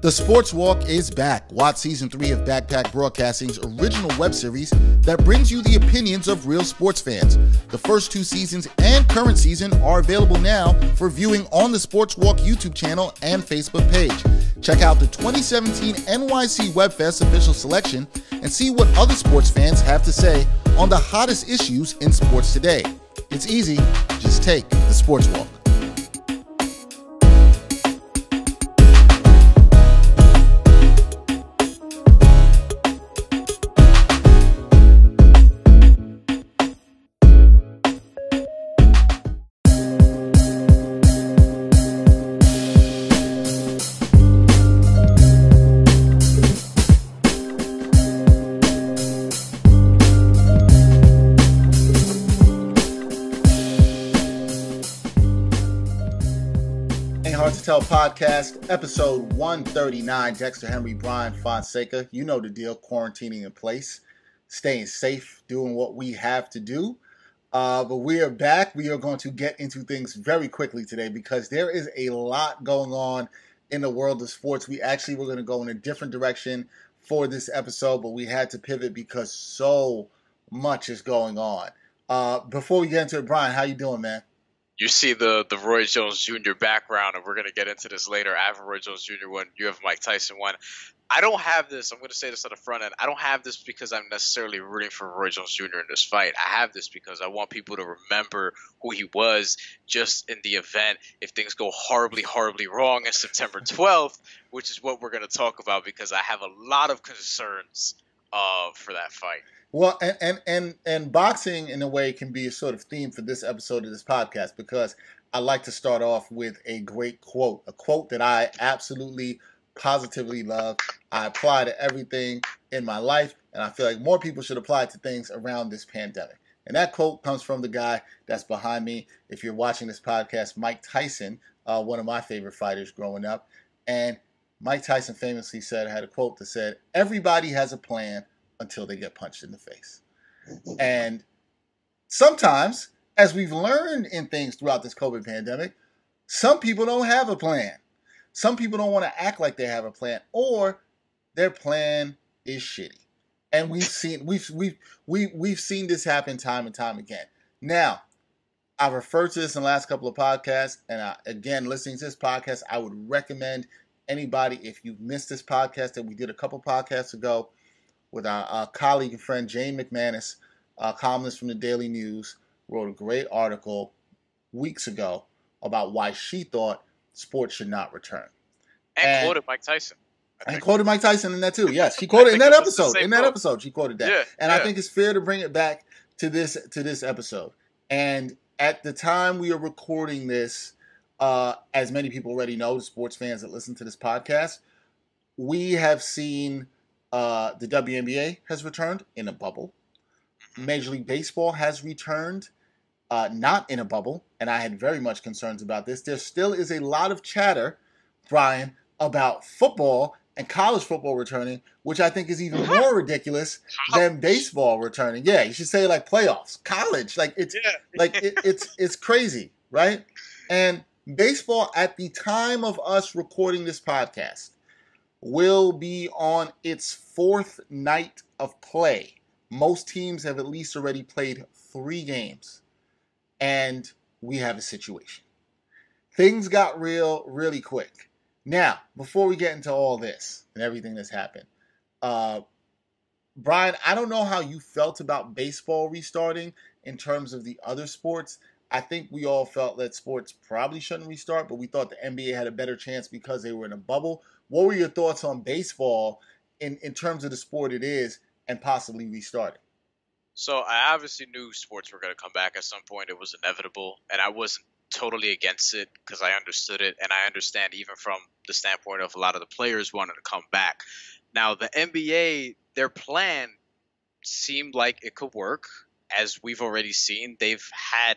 The Sports Walk is back. Watch season three of Backpack Broadcasting's original web series that brings you the opinions of real sports fans. The first two seasons and current season are available now for viewing on the Sports Walk YouTube channel and Facebook page. Check out the 2017 NYC WebFest official selection and see what other sports fans have to say on the hottest issues in sports today. It's easy, just take the Sports Walk. Podcast, episode 139. Dexter Henry, Bryan Fonseca. You know the deal, quarantining in place, staying safe, doing what we have to do. Uh, but we are back. We are going to get into things very quickly today because there is a lot going on in the world of sports. We actually were going to go in a different direction for this episode, but we had to pivot because so much is going on. Uh, before we get into it, Bryan, how you doing, man? You see the the Roy Jones Jr. background, and we're gonna get into this later. I have a Roy Jones Jr. one. You have Mike Tyson one. I don't have this. I'm gonna say this at the front end. I don't have this because I'm necessarily rooting for Roy Jones Jr. in this fight. I have this because I want people to remember who he was just in the event if things go horribly, horribly wrong on September 12th, which is what we're gonna talk about because I have a lot of concerns uh, for that fight. Well, and, and and and boxing in a way can be a sort of theme for this episode of this podcast because I like to start off with a great quote, a quote that I absolutely positively love. I apply to everything in my life, and I feel like more people should apply to things around this pandemic. And that quote comes from the guy that's behind me. If you're watching this podcast, Mike Tyson, uh, one of my favorite fighters growing up. And Mike Tyson famously said, I had a quote that said, Everybody has a plan until they get punched in the face. And sometimes, as we've learned in things throughout this COVID pandemic, some people don't have a plan. Some people don't want to act like they have a plan, or their plan is shitty. And we've seen we've we've we, we've seen this happen time and time again. Now, I've referred to this in the last couple of podcasts, and I, again, listening to this podcast, I would recommend anybody if you've missed this podcast that we did a couple podcasts ago with our, our colleague and friend Jane McManus, a columnist from the Daily News, wrote a great article weeks ago about why she thought sports should not return. And, and quoted Mike Tyson. And quoted Mike Tyson in that too. Yes, she quoted in that episode. In that quote. episode, she quoted that. Yeah, and yeah. I think it's fair to bring it back to this to this episode. And at the time we are recording this, uh, as many people already know, the sports fans that listen to this podcast, we have seen uh, the WNBA has returned in a bubble. Mm-hmm. Major League Baseball has returned, uh, not in a bubble, and I had very much concerns about this. There still is a lot of chatter, Bryan, about football and college football returning, which I think is even mm-hmm. more ridiculous than baseball returning. Yeah, you should say like playoffs, college, like it's yeah. like it, it's it's crazy, right? And baseball at the time of us recording this podcast will be on its fourth night of play. Most teams have at least already played three games, and we have a situation. Things got real really quick. Now, before we get into all this and everything that's happened, uh, Bryan, I don't know how you felt about baseball restarting in terms of the other sports. I think we all felt that sports probably shouldn't restart, but we thought the NBA had a better chance because they were in a bubble. What were your thoughts on baseball in, in terms of the sport it is and possibly restarting? So I obviously knew sports were going to come back at some point. It was inevitable, and I wasn't totally against it because I understood it, and I understand even from the standpoint of a lot of the players wanted to come back. Now the NBA, their plan seemed like it could work, as we've already seen. They've had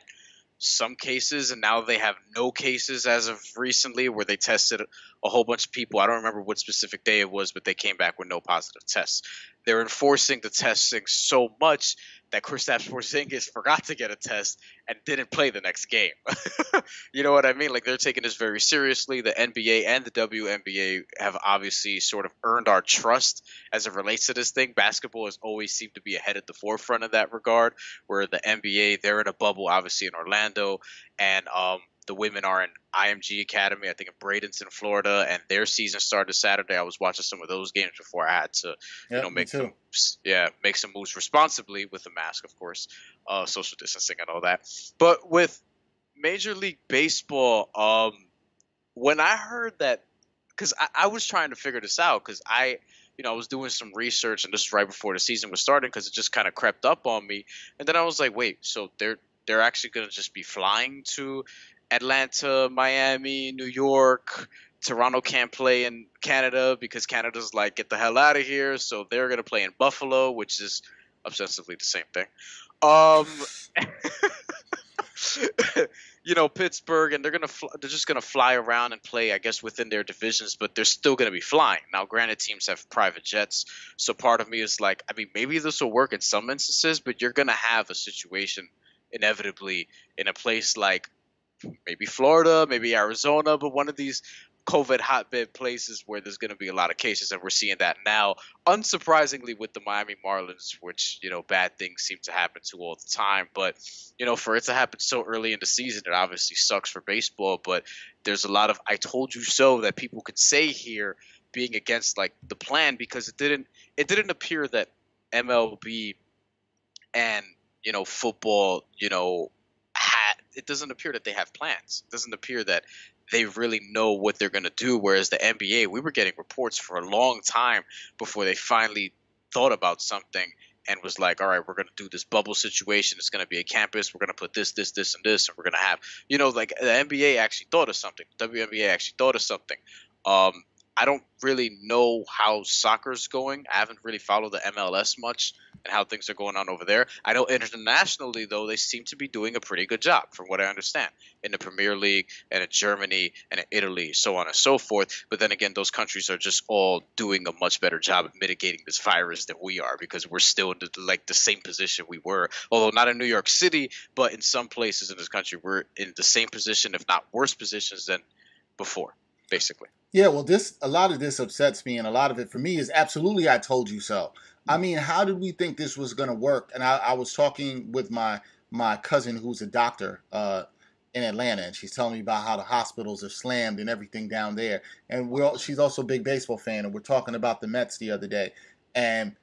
some cases, and now they have no cases as of recently, where they tested a whole bunch of people. I don't remember what specific day it was, but they came back with no positive tests. They're enforcing the testing so much that Kristaps Porzingis forgot to get a test and didn't play the next game. you know what I mean? Like they're taking this very seriously. The NBA and the WNBA have obviously sort of earned our trust as it relates to this thing. Basketball has always seemed to be ahead at the forefront of that regard. Where the NBA, they're in a bubble, obviously in Orlando, and um, the women are in IMG Academy, I think in Bradenton, Florida, and their season started Saturday. I was watching some of those games before I had to, yep, you know, make some, yeah, make some moves responsibly with the mask, of course, uh, social distancing and all that. But with Major League Baseball, um, when I heard that, because I, I was trying to figure this out, because I, you know, I was doing some research, and this was right before the season was starting, because it just kind of crept up on me, and then I was like, wait, so they're they're actually going to just be flying to Atlanta, Miami, New York. Toronto can't play in Canada because Canada's like, get the hell out of here. So they're going to play in Buffalo, which is obsessively the same thing. Um, you know, Pittsburgh, and they're gonna fl- they're just gonna fly around and play, I guess, within their divisions, but they're still gonna be flying. Now, granted, teams have private jets, so part of me is like, I mean, maybe this will work in some instances, but you're gonna have a situation inevitably in a place like maybe Florida, maybe Arizona, but one of these COVID hotbed places where there's going to be a lot of cases, and we're seeing that now. Unsurprisingly, with the Miami Marlins, which you know bad things seem to happen to all the time, but you know for it to happen so early in the season, it obviously sucks for baseball. But there's a lot of "I told you so" that people could say here, being against like the plan because it didn't it didn't appear that MLB and you know football you know it doesn't appear that they have plans. It doesn't appear that they really know what they're going to do. Whereas the NBA, we were getting reports for a long time before they finally thought about something and was like, all right, we're going to do this bubble situation. It's going to be a campus. We're going to put this, this, this, and this, and we're going to have, you know, like the NBA actually thought of something. WNBA actually thought of something. Um, I don't really know how soccer's going. I haven't really followed the MLS much and how things are going on over there. I know internationally though they seem to be doing a pretty good job, from what I understand, in the Premier League and in Germany and in Italy, so on and so forth. But then again, those countries are just all doing a much better job of mitigating this virus than we are because we're still in the, like the same position we were, although not in New York City, but in some places in this country we're in the same position, if not worse positions than before, basically. Yeah, well, this a lot of this upsets me, and a lot of it for me is absolutely I told you so. I mean, how did we think this was going to work? And I, I, was talking with my my cousin who's a doctor uh, in Atlanta, and she's telling me about how the hospitals are slammed and everything down there. And we're all, she's also a big baseball fan, and we're talking about the Mets the other day, and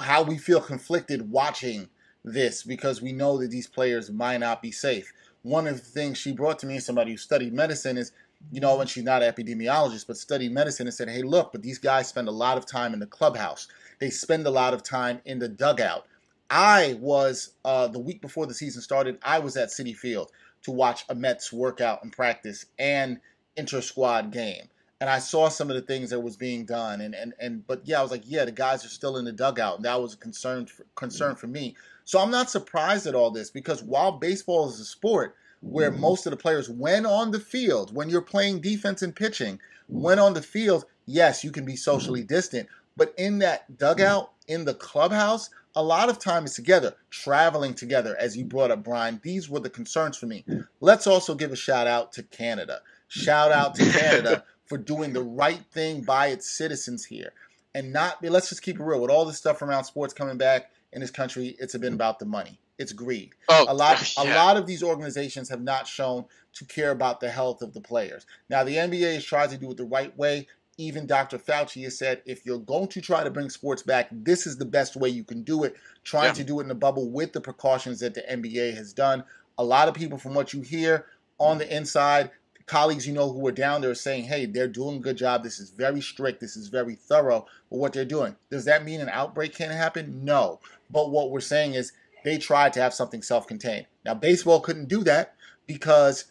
how we feel conflicted watching this because we know that these players might not be safe. One of the things she brought to me, somebody who studied medicine, is you know, and she's not an epidemiologist, but studied medicine and said, hey, look, but these guys spend a lot of time in the clubhouse. They spend a lot of time in the dugout. I was uh, the week before the season started. I was at Citi Field to watch a Mets workout and practice and inter squad game, and I saw some of the things that was being done. And and and but yeah, I was like, yeah, the guys are still in the dugout, and that was a concern for, concern for me. So I'm not surprised at all this because while baseball is a sport where most of the players, when on the field, when you're playing defense and pitching, when on the field, yes, you can be socially distant, but in that dugout, in the clubhouse, a lot of time is together, traveling together, as you brought up, Bryan. These were the concerns for me. Let's also give a shout out to Canada. Shout out to Canada for doing the right thing by its citizens here. And not, let's just keep it real. With all this stuff around sports coming back in this country, it's been about the money. It's greed. Oh, a lot, yeah. a lot of these organizations have not shown to care about the health of the players. Now, the NBA has tried to do it the right way even Dr. Fauci has said if you're going to try to bring sports back, this is the best way you can do it. Trying yeah. to do it in a bubble with the precautions that the NBA has done. A lot of people, from what you hear on the inside, colleagues you know who are down there are saying, hey, they're doing a good job. This is very strict. This is very thorough with what they're doing. Does that mean an outbreak can't happen? No. But what we're saying is they tried to have something self contained. Now, baseball couldn't do that because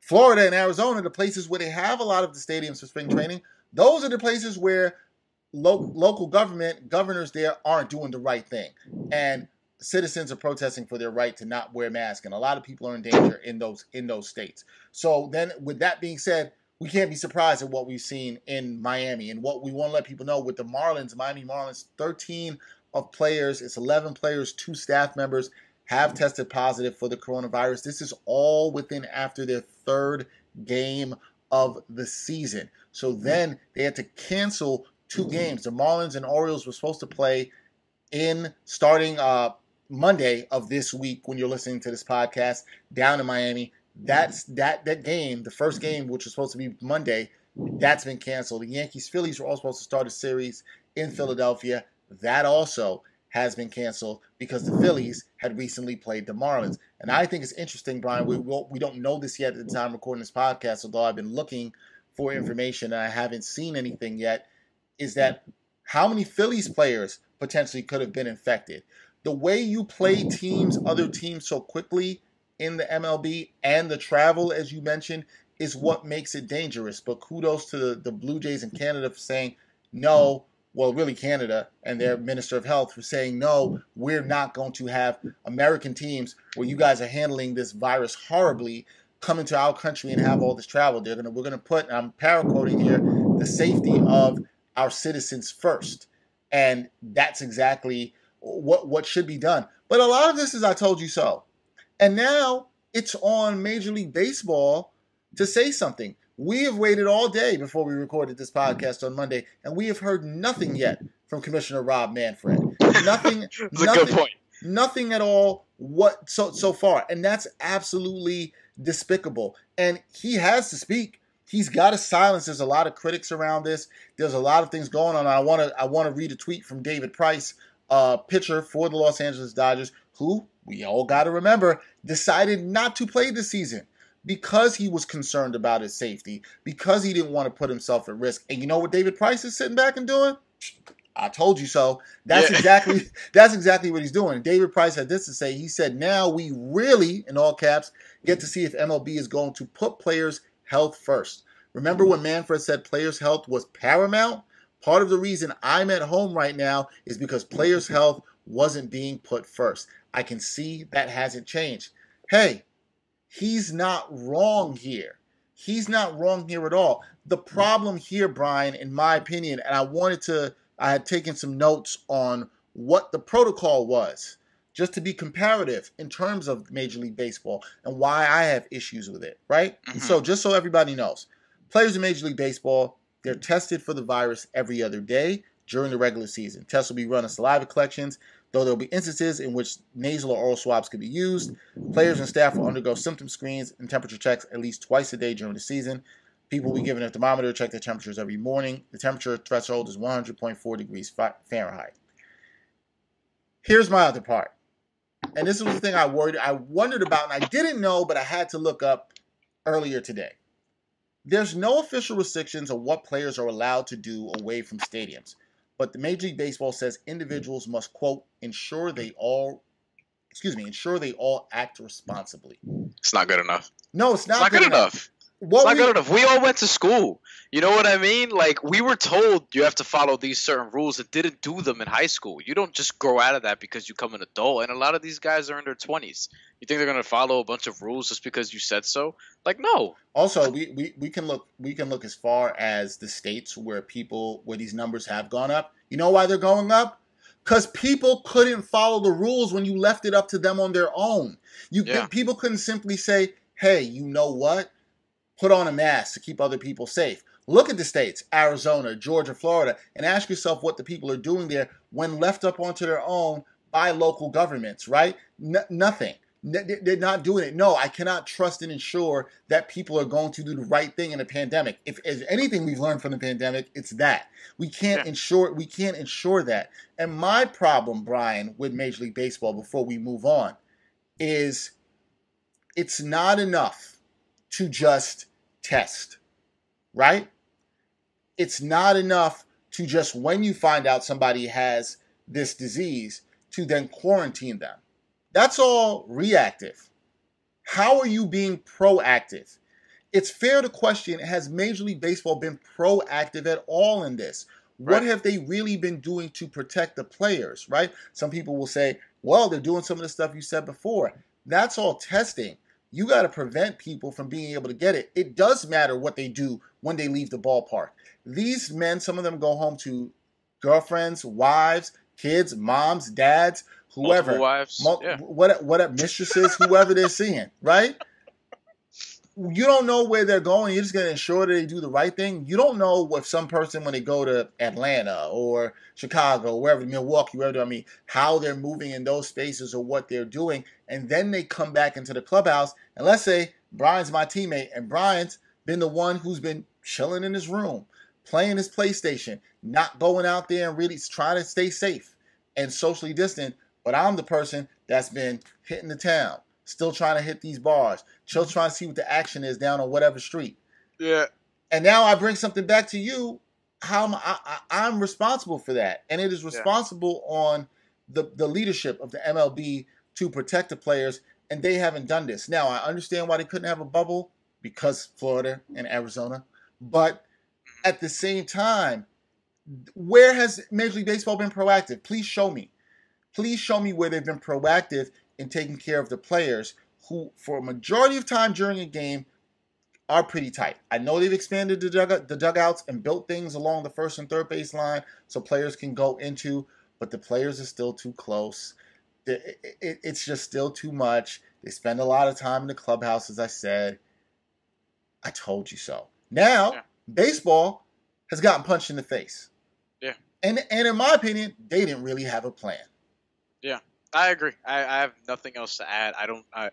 Florida and Arizona, the places where they have a lot of the stadiums for spring mm. training, those are the places where lo- local government governors there aren't doing the right thing, and citizens are protesting for their right to not wear masks, and a lot of people are in danger in those in those states. So then, with that being said, we can't be surprised at what we've seen in Miami and what we want to let people know with the Marlins, Miami Marlins, 13 of players, it's 11 players, two staff members have tested positive for the coronavirus. This is all within after their third game of the season. So then they had to cancel two games. The Marlins and Orioles were supposed to play in starting uh, Monday of this week when you're listening to this podcast down in Miami. That's that that game, the first game, which was supposed to be Monday, that's been canceled. The Yankees Phillies were all supposed to start a series in Philadelphia. That also has been canceled because the Phillies had recently played the Marlins. And I think it's interesting, Bryan. We we don't know this yet at the time recording this podcast, although I've been looking for hmm. information and I haven't seen anything yet. Is hmm. that how many Phillies players potentially could have been infected? The way you play teams, other teams so quickly in the MLB and the travel, as you mentioned, is what makes it dangerous. But kudos to the, the Blue Jays in Canada for saying, no, hmm. well, really Canada and their Minister of Health for saying, no, we're not going to have American teams where you guys are handling this virus horribly come into our country and have all this travel. They're gonna we're gonna put, I'm paraquoting here, the safety of our citizens first. And that's exactly what what should be done. But a lot of this is I told you so. And now it's on Major League Baseball to say something. We have waited all day before we recorded this podcast on Monday, and we have heard nothing yet from Commissioner Rob Manfred. Nothing. nothing, Nothing at all. What so so far, and that's absolutely despicable. And he has to speak. He's got to silence. There's a lot of critics around this. There's a lot of things going on. I want to I want to read a tweet from David Price, uh, pitcher for the Los Angeles Dodgers, who we all got to remember decided not to play this season because he was concerned about his safety, because he didn't want to put himself at risk. And you know what David Price is sitting back and doing? I told you so. That's yeah. exactly that's exactly what he's doing. David Price had this to say. He said, "Now we really, in all caps, get to see if MLB is going to put players' health first. Remember when Manfred said players' health was paramount? Part of the reason I'm at home right now is because players' health wasn't being put first. I can see that hasn't changed. Hey, He's not wrong here. He's not wrong here at all. The problem here, Bryan, in my opinion, and I wanted to, I had taken some notes on what the protocol was, just to be comparative in terms of Major League Baseball and why I have issues with it, right? Mm-hmm. So, just so everybody knows, players in Major League Baseball, they're tested for the virus every other day during the regular season. Tests will be run on saliva collections Though there will be instances in which nasal or oral swabs could be used, players and staff will undergo symptom screens and temperature checks at least twice a day during the season. People will be given a thermometer to check their temperatures every morning. The temperature threshold is 100.4 degrees Fahrenheit. Here's my other part. And this was the thing I worried, I wondered about, and I didn't know, but I had to look up earlier today. There's no official restrictions on what players are allowed to do away from stadiums. But the Major League Baseball says individuals must quote ensure they all excuse me, ensure they all act responsibly. It's not good enough. No, it's not, it's not good, good, enough. enough. What not we, good enough. We all went to school. You know what I mean? Like we were told you have to follow these certain rules and didn't do them in high school. You don't just grow out of that because you become an adult. And a lot of these guys are in their twenties. You think they're gonna follow a bunch of rules just because you said so? Like no. Also, we, we, we can look we can look as far as the states where people where these numbers have gone up. You know why they're going up? Because people couldn't follow the rules when you left it up to them on their own. You yeah. people couldn't simply say, "Hey, you know what? Put on a mask to keep other people safe. Look at the states, Arizona, Georgia, Florida, and ask yourself what the people are doing there when left up onto their own by local governments, right? N- nothing. N- they're not doing it. No, I cannot trust and ensure that people are going to do the right thing in a pandemic. If, if anything we've learned from the pandemic, it's that. We can't yeah. ensure we can't ensure that. And my problem, Bryan, with Major League Baseball before we move on is it's not enough to just test, right? It's not enough to just when you find out somebody has this disease to then quarantine them. That's all reactive. How are you being proactive? It's fair to question has Major League Baseball been proactive at all in this? Right. What have they really been doing to protect the players, right? Some people will say, well, they're doing some of the stuff you said before. That's all testing. You got to prevent people from being able to get it. It does matter what they do when they leave the ballpark. These men, some of them go home to girlfriends, wives, kids, moms, dads, whoever, Multiple wives, Mul- yeah. what what mistresses, whoever they're seeing, right? You don't know where they're going. You're just going to ensure that they do the right thing. You don't know if some person, when they go to Atlanta or Chicago, wherever, Milwaukee, wherever, I mean, how they're moving in those spaces or what they're doing. And then they come back into the clubhouse. And let's say Bryan's my teammate, and Bryan's been the one who's been chilling in his room, playing his PlayStation, not going out there and really trying to stay safe and socially distant. But I'm the person that's been hitting the town, still trying to hit these bars, still mm-hmm. trying to see what the action is down on whatever street. Yeah. And now I bring something back to you. How am I, I, I'm responsible for that, and it is responsible yeah. on the the leadership of the MLB to protect the players, and they haven't done this. Now I understand why they couldn't have a bubble because Florida and Arizona, but at the same time, where has Major League Baseball been proactive? Please show me. Please show me where they've been proactive in taking care of the players who, for a majority of time during a game, are pretty tight. I know they've expanded the, the dugouts and built things along the first and third base line so players can go into, but the players are still too close. It, it, it's just still too much. They spend a lot of time in the clubhouse, as I said. I told you so. Now, yeah. baseball has gotten punched in the face. Yeah. And and in my opinion, they didn't really have a plan. Yeah, I agree. I, I have nothing else to add. I don't. I,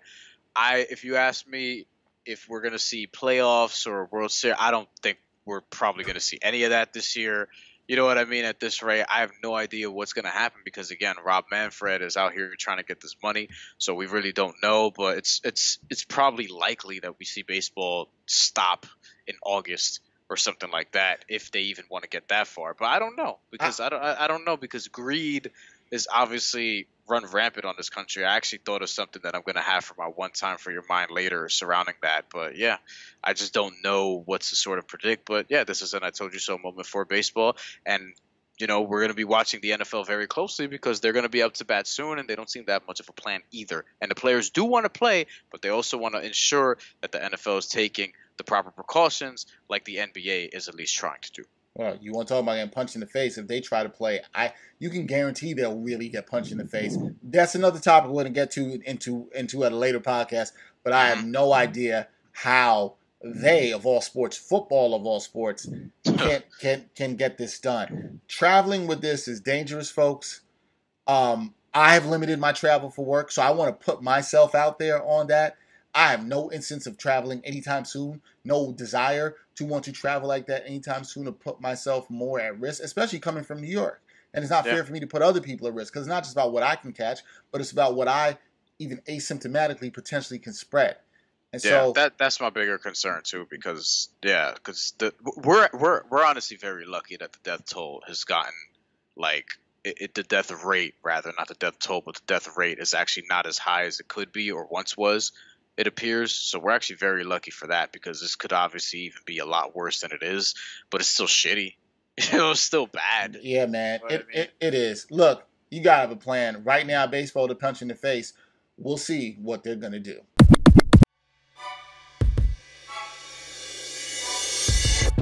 I if you ask me if we're gonna see playoffs or World Series, I don't think we're probably gonna see any of that this year. You know what I mean? At this rate, I have no idea what's going to happen because again, Rob Manfred is out here trying to get this money, so we really don't know. But it's it's it's probably likely that we see baseball stop in August or something like that if they even want to get that far. But I don't know because I, I don't I don't know because greed is obviously run rampant on this country. I actually thought of something that I'm going to have for my one time for your mind later surrounding that. But yeah, I just don't know what to sort of predict. But yeah, this is an I told you so moment for baseball. And, you know, we're going to be watching the NFL very closely because they're going to be up to bat soon and they don't seem to have much of a plan either. And the players do want to play, but they also want to ensure that the NFL is taking the proper precautions like the NBA is at least trying to do. Well, you want to talk about getting punched in the face? If they try to play, I you can guarantee they'll really get punched in the face. That's another topic we're gonna get to into into at a later podcast. But I have no idea how they of all sports, football of all sports, can can can get this done. Traveling with this is dangerous, folks. Um, I have limited my travel for work, so I want to put myself out there on that. I have no instance of traveling anytime soon, no desire to want to travel like that anytime soon to put myself more at risk, especially coming from New York. And it's not yeah. fair for me to put other people at risk because it's not just about what I can catch, but it's about what I even asymptomatically potentially can spread. And yeah, so that that's my bigger concern too, because yeah, because the we're we're we're honestly very lucky that the death toll has gotten like it, it, the death rate rather not the death toll, but the death rate is actually not as high as it could be or once was it appears. So we're actually very lucky for that because this could obviously even be a lot worse than it is, but it's still shitty. it was still bad. Yeah, man. It, I mean? it, it is. Look, you got to have a plan. Right now, baseball to punch in the face. We'll see what they're going to do.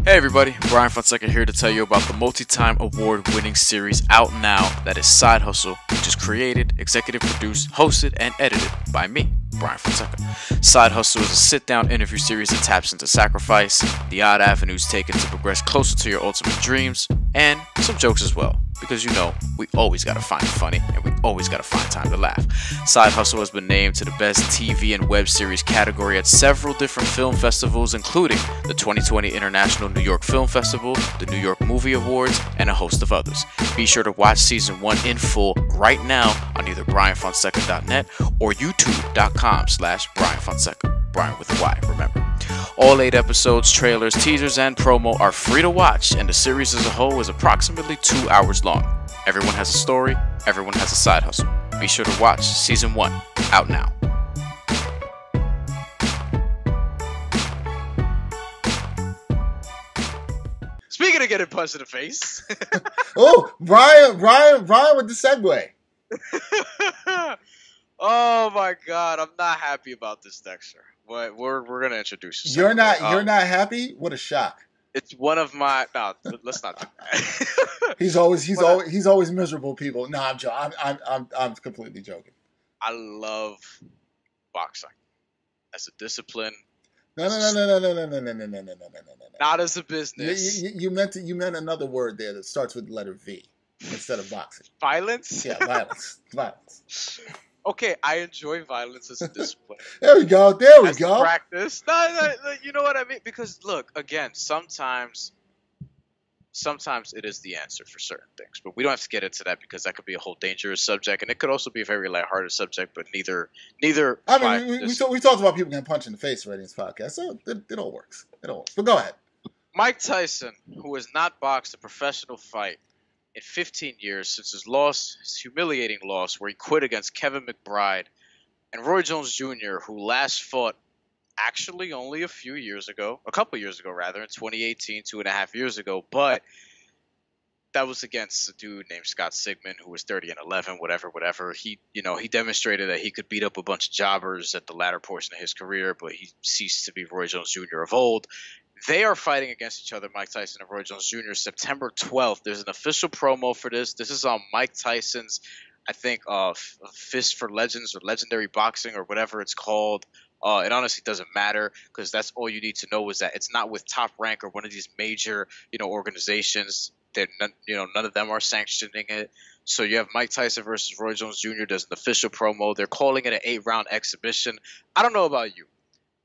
Hey everybody, Bryan Fonseca here to tell you about the multi-time award-winning series out now that is Side Hustle, which is created, executive produced, hosted, and edited by me, Bryan Fonseca. Side Hustle is a sit-down interview series that taps into sacrifice, the odd avenues taken to progress closer to your ultimate dreams, and some jokes as well. Because you know, we always gotta find it funny, and we always gotta find time to laugh. Side Hustle has been named to the best TV and web series category at several different film festivals, including the 2020 International New York Film Festival, the New York Movie Awards, and a host of others. Be sure to watch season one in full right now on either bryanfonseca.net or youtube.com slash bryanfonseca. Bryan with a Y, remember. All eight episodes, trailers, teasers, and promo are free to watch, and the series as a whole is approximately two hours long. Everyone has a story, everyone has a side hustle. Be sure to watch season one, out now. Speaking of getting punched in the face. oh, Ryan, Ryan, Ryan with the segue. Oh my god, I'm not happy about this, Dexter. But we're we're gonna introduce you. You're not um, you're not happy. What a shock! It's one of my no. Let's not do that. he's always he's always he's always miserable. People. No, I'm joking. I'm, I'm I'm I'm completely joking. I love boxing as a discipline. No, no, no, no, no, no, no, no, no, no, no, no, no, no. Not as a business. You, you, you meant to, you meant another word there that starts with the letter V instead of boxing. Violence. Yeah, violence. violence. Okay, I enjoy violence as a discipline. there we go. There we as go. Practice. No, no, no, you know what I mean? Because look, again, sometimes sometimes it is the answer for certain things. But we don't have to get into that because that could be a whole dangerous subject, and it could also be a very lighthearted subject. But neither, neither. I mean, we, we, we, we, talked about people getting punched in the face already in this podcast, so it, it all works. It all works. But go ahead. Mike Tyson, who has not boxed a professional fight in 15 years since his loss, his humiliating loss, where he quit against Kevin McBride, and Roy Jones Jr., who last fought actually only a few years ago, a couple years ago rather, in 2018, two and a half years ago, but that was against a dude named Scott Sigmon who was 30 and 11, whatever, whatever. He, you know, he demonstrated that he could beat up a bunch of jobbers at the latter portion of his career, but he ceased to be Roy Jones Jr. of old. They are fighting against each other, Mike Tyson and Roy Jones Jr. September 12th. There's an official promo for this. This is on Mike Tyson's, I think, uh, Fist for Legends or Legendary Boxing or whatever it's called. Uh, it honestly doesn't matter because that's all you need to know is that it's not with Top Rank or one of these major, you know, organizations. That none, you know, none of them are sanctioning it. So you have Mike Tyson versus Roy Jones Jr. There's an official promo. They're calling it an eight-round exhibition. I don't know about you.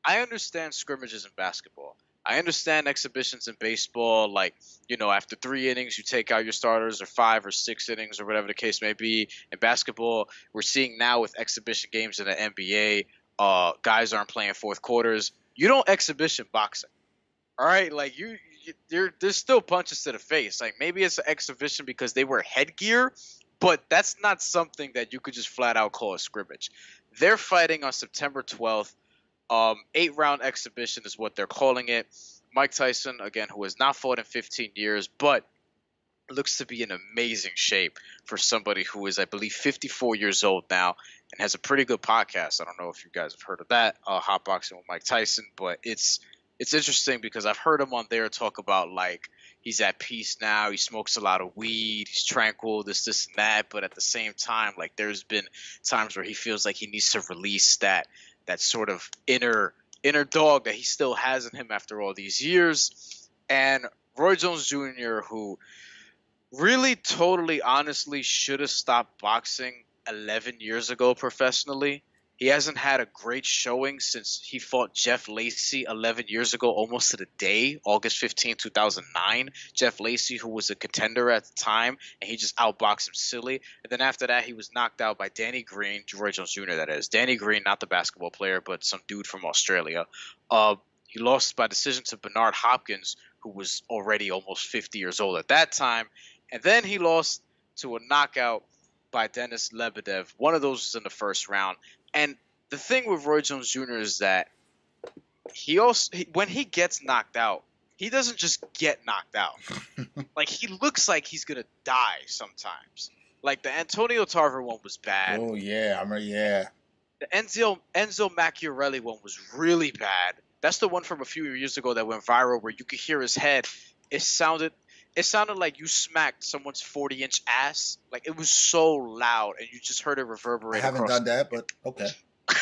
I understand scrimmages in basketball. I understand exhibitions in baseball, like, you know, after three innings, you take out your starters, or five or six innings, or whatever the case may be. In basketball, we're seeing now with exhibition games in the NBA, uh, guys aren't playing fourth quarters. You don't exhibition boxing. All right, like you, you there's still punches to the face. Like maybe it's an exhibition because they wear headgear, but that's not something that you could just flat out call a scrimmage. They're fighting on September 12th. Um, eight round exhibition is what they're calling it. Mike Tyson, again, who has not fought in 15 years, but looks to be in amazing shape for somebody who is, I believe, 54 years old now and has a pretty good podcast. I don't know if you guys have heard of that, uh, Hot Boxing with Mike Tyson, but it's it's interesting because I've heard him on there talk about like he's at peace now. He smokes a lot of weed. He's tranquil. This, this, and that. But at the same time, like there's been times where he feels like he needs to release that that sort of inner inner dog that he still has in him after all these years. And Roy Jones Jr., who really, totally, honestly should have stopped boxing 11 years ago professionally. He hasn't had a great showing since he fought Jeff Lacy 11 years ago, almost to the day, August 15, 2009. Jeff Lacy, who was a contender at the time, and he just outboxed him silly. And then after that, he was knocked out by Danny Green, Roy Jones Jr., that is. Danny Green, not the basketball player, but some dude from Australia. Uh, he lost by decision to Bernard Hopkins, who was already almost 50 years old at that time. And then he lost to a knockout by Denis Lebedev. One of those was in the first round. And the thing with Roy Jones Jr. is that he also he, when he gets knocked out, he doesn't just get knocked out. like he looks like he's gonna die sometimes. Like the Antonio Tarver one was bad. Oh yeah, I mean yeah. The Enzo Enzo Maccarinelli one was really bad. That's the one from a few years ago that went viral where you could hear his head. It sounded it sounded like you smacked someone's 40 inch ass. Like it was so loud, and you just heard it reverberate. I haven't done that, but okay.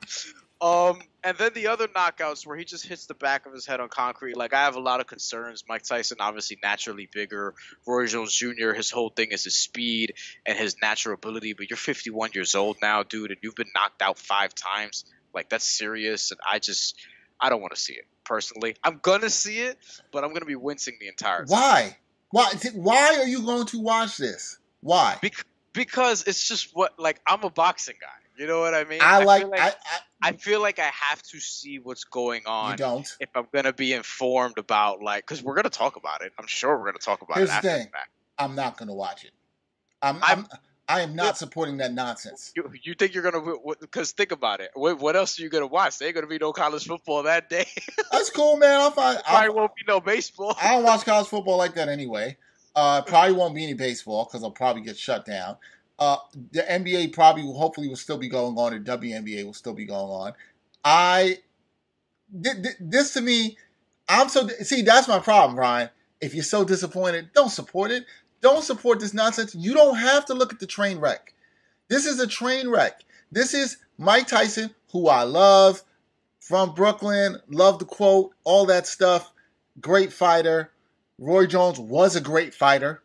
um, and then the other knockouts where he just hits the back of his head on concrete. Like I have a lot of concerns. Mike Tyson, obviously naturally bigger. Roy Jones Jr. His whole thing is his speed and his natural ability. But you're 51 years old now, dude, and you've been knocked out five times. Like that's serious, and I just I don't want to see it personally. I'm gonna see it, but I'm gonna be wincing the entire time. Why? Why? Why are you going to watch this? Why? Be- because it's just what like I'm a boxing guy. You know what I mean? I, I like, like I, I, I, feel like I have to see what's going on. You don't. If I'm gonna be informed about like, because we're gonna talk about it. I'm sure we're gonna talk about Here's it. Here's the thing. I'm not gonna watch it. I'm, I'm, I'm I am not supporting that nonsense. You, you think you're gonna? Because think about it. What, what, else are you gonna watch? There ain't gonna be no college football that day. That's cool, man. I'll find. Probably I'll, won't be no baseball. I don't watch college football like that anyway. Uh, probably won't be any baseball because I'll probably get shut down. Uh, the NBA probably will, hopefully will still be going on, The WNBA will still be going on. I this to me, I'm so see that's my problem, Ryan. If you're so disappointed, don't support it. Don't support this nonsense. You don't have to look at the train wreck. This is a train wreck. This is Mike Tyson, who I love from Brooklyn, love the quote, all that stuff. Great fighter. Roy Jones was a great fighter.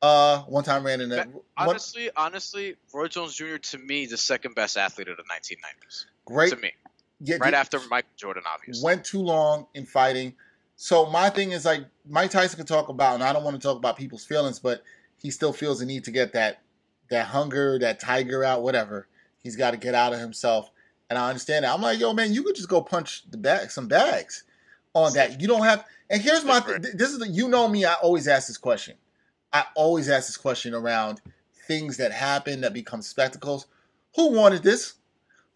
Uh, one time ran in that. Honestly, one, honestly, Roy Jones Jr. to me the second best athlete of the 1990s. Great to me. Yeah, right after Mike Jordan, obviously. Went too long in fighting. So my thing is like Mike Tyson can talk about, and I don't want to talk about people's feelings, but he still feels the need to get that that hunger, that tiger out, whatever. He's got to get out of himself, and I understand that. I'm like, yo, man, you could just go punch the bag, some bags on that. You don't have. And here's my. Th- this is the. You know me. I always ask this question. I always ask this question around things that happen that become spectacles. Who wanted this?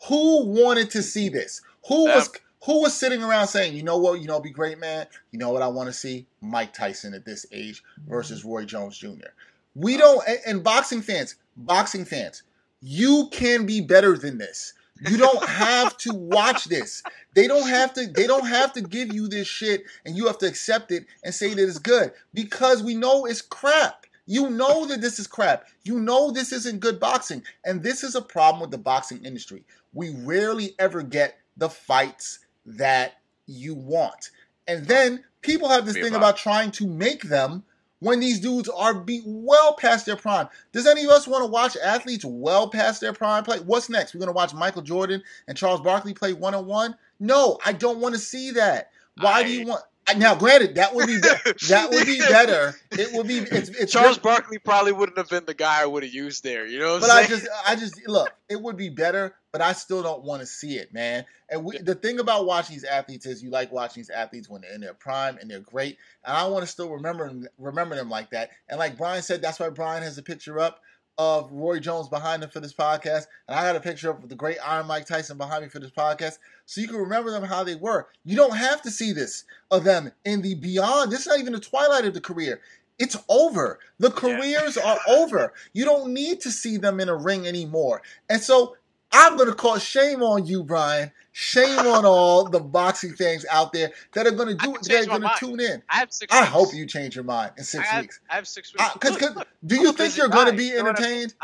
Who wanted to see this? Who was who was sitting around saying, you know what, you know, be great, man. You know what I want to see? Mike Tyson at this age versus mm-hmm. Roy Jones Jr. We don't, and boxing fans, boxing fans, you can be better than this. You don't have to watch this. They don't have to. They don't have to give you this shit, and you have to accept it and say that it's good because we know it's crap. You know that this is crap. You know this isn't good boxing, and this is a problem with the boxing industry. We rarely ever get the fights that you want. And then people have this thing about trying to make them when these dudes are beat well past their prime. Does any of us want to watch athletes well past their prime play? What's next? We're going to watch Michael Jordan and Charles Barkley play one on one? No, I don't want to see that. Why I, do you want now, granted, that would be be- that would be better. It would be. It's, it's Charles Barkley probably wouldn't have been the guy I would have used there. You know. but saying? I just, I just look. It would be better, but I still don't want to see it, man. And we, the thing about watching these athletes is you like watching these athletes when they're in their prime and they're great. And I want to still remember remember them like that. And like Bryan said, that's why Bryan has a picture up of Roy Jones behind him for this podcast, and I got a picture of the great Iron Mike Tyson behind me for this podcast, so you can remember them how they were. You don't have to see this of them in the beyond. This is not even the twilight of the career. It's over. The careers yeah. are over. You don't need to see them in a ring anymore. And so I'm going to call shame on you, Bryan. Shame on all the boxing fans out there that are going to do it. They're going to tune in. I have six. I weeks. hope you change your mind in six I have, weeks. I have six weeks. Because do you think you're going to be entertained?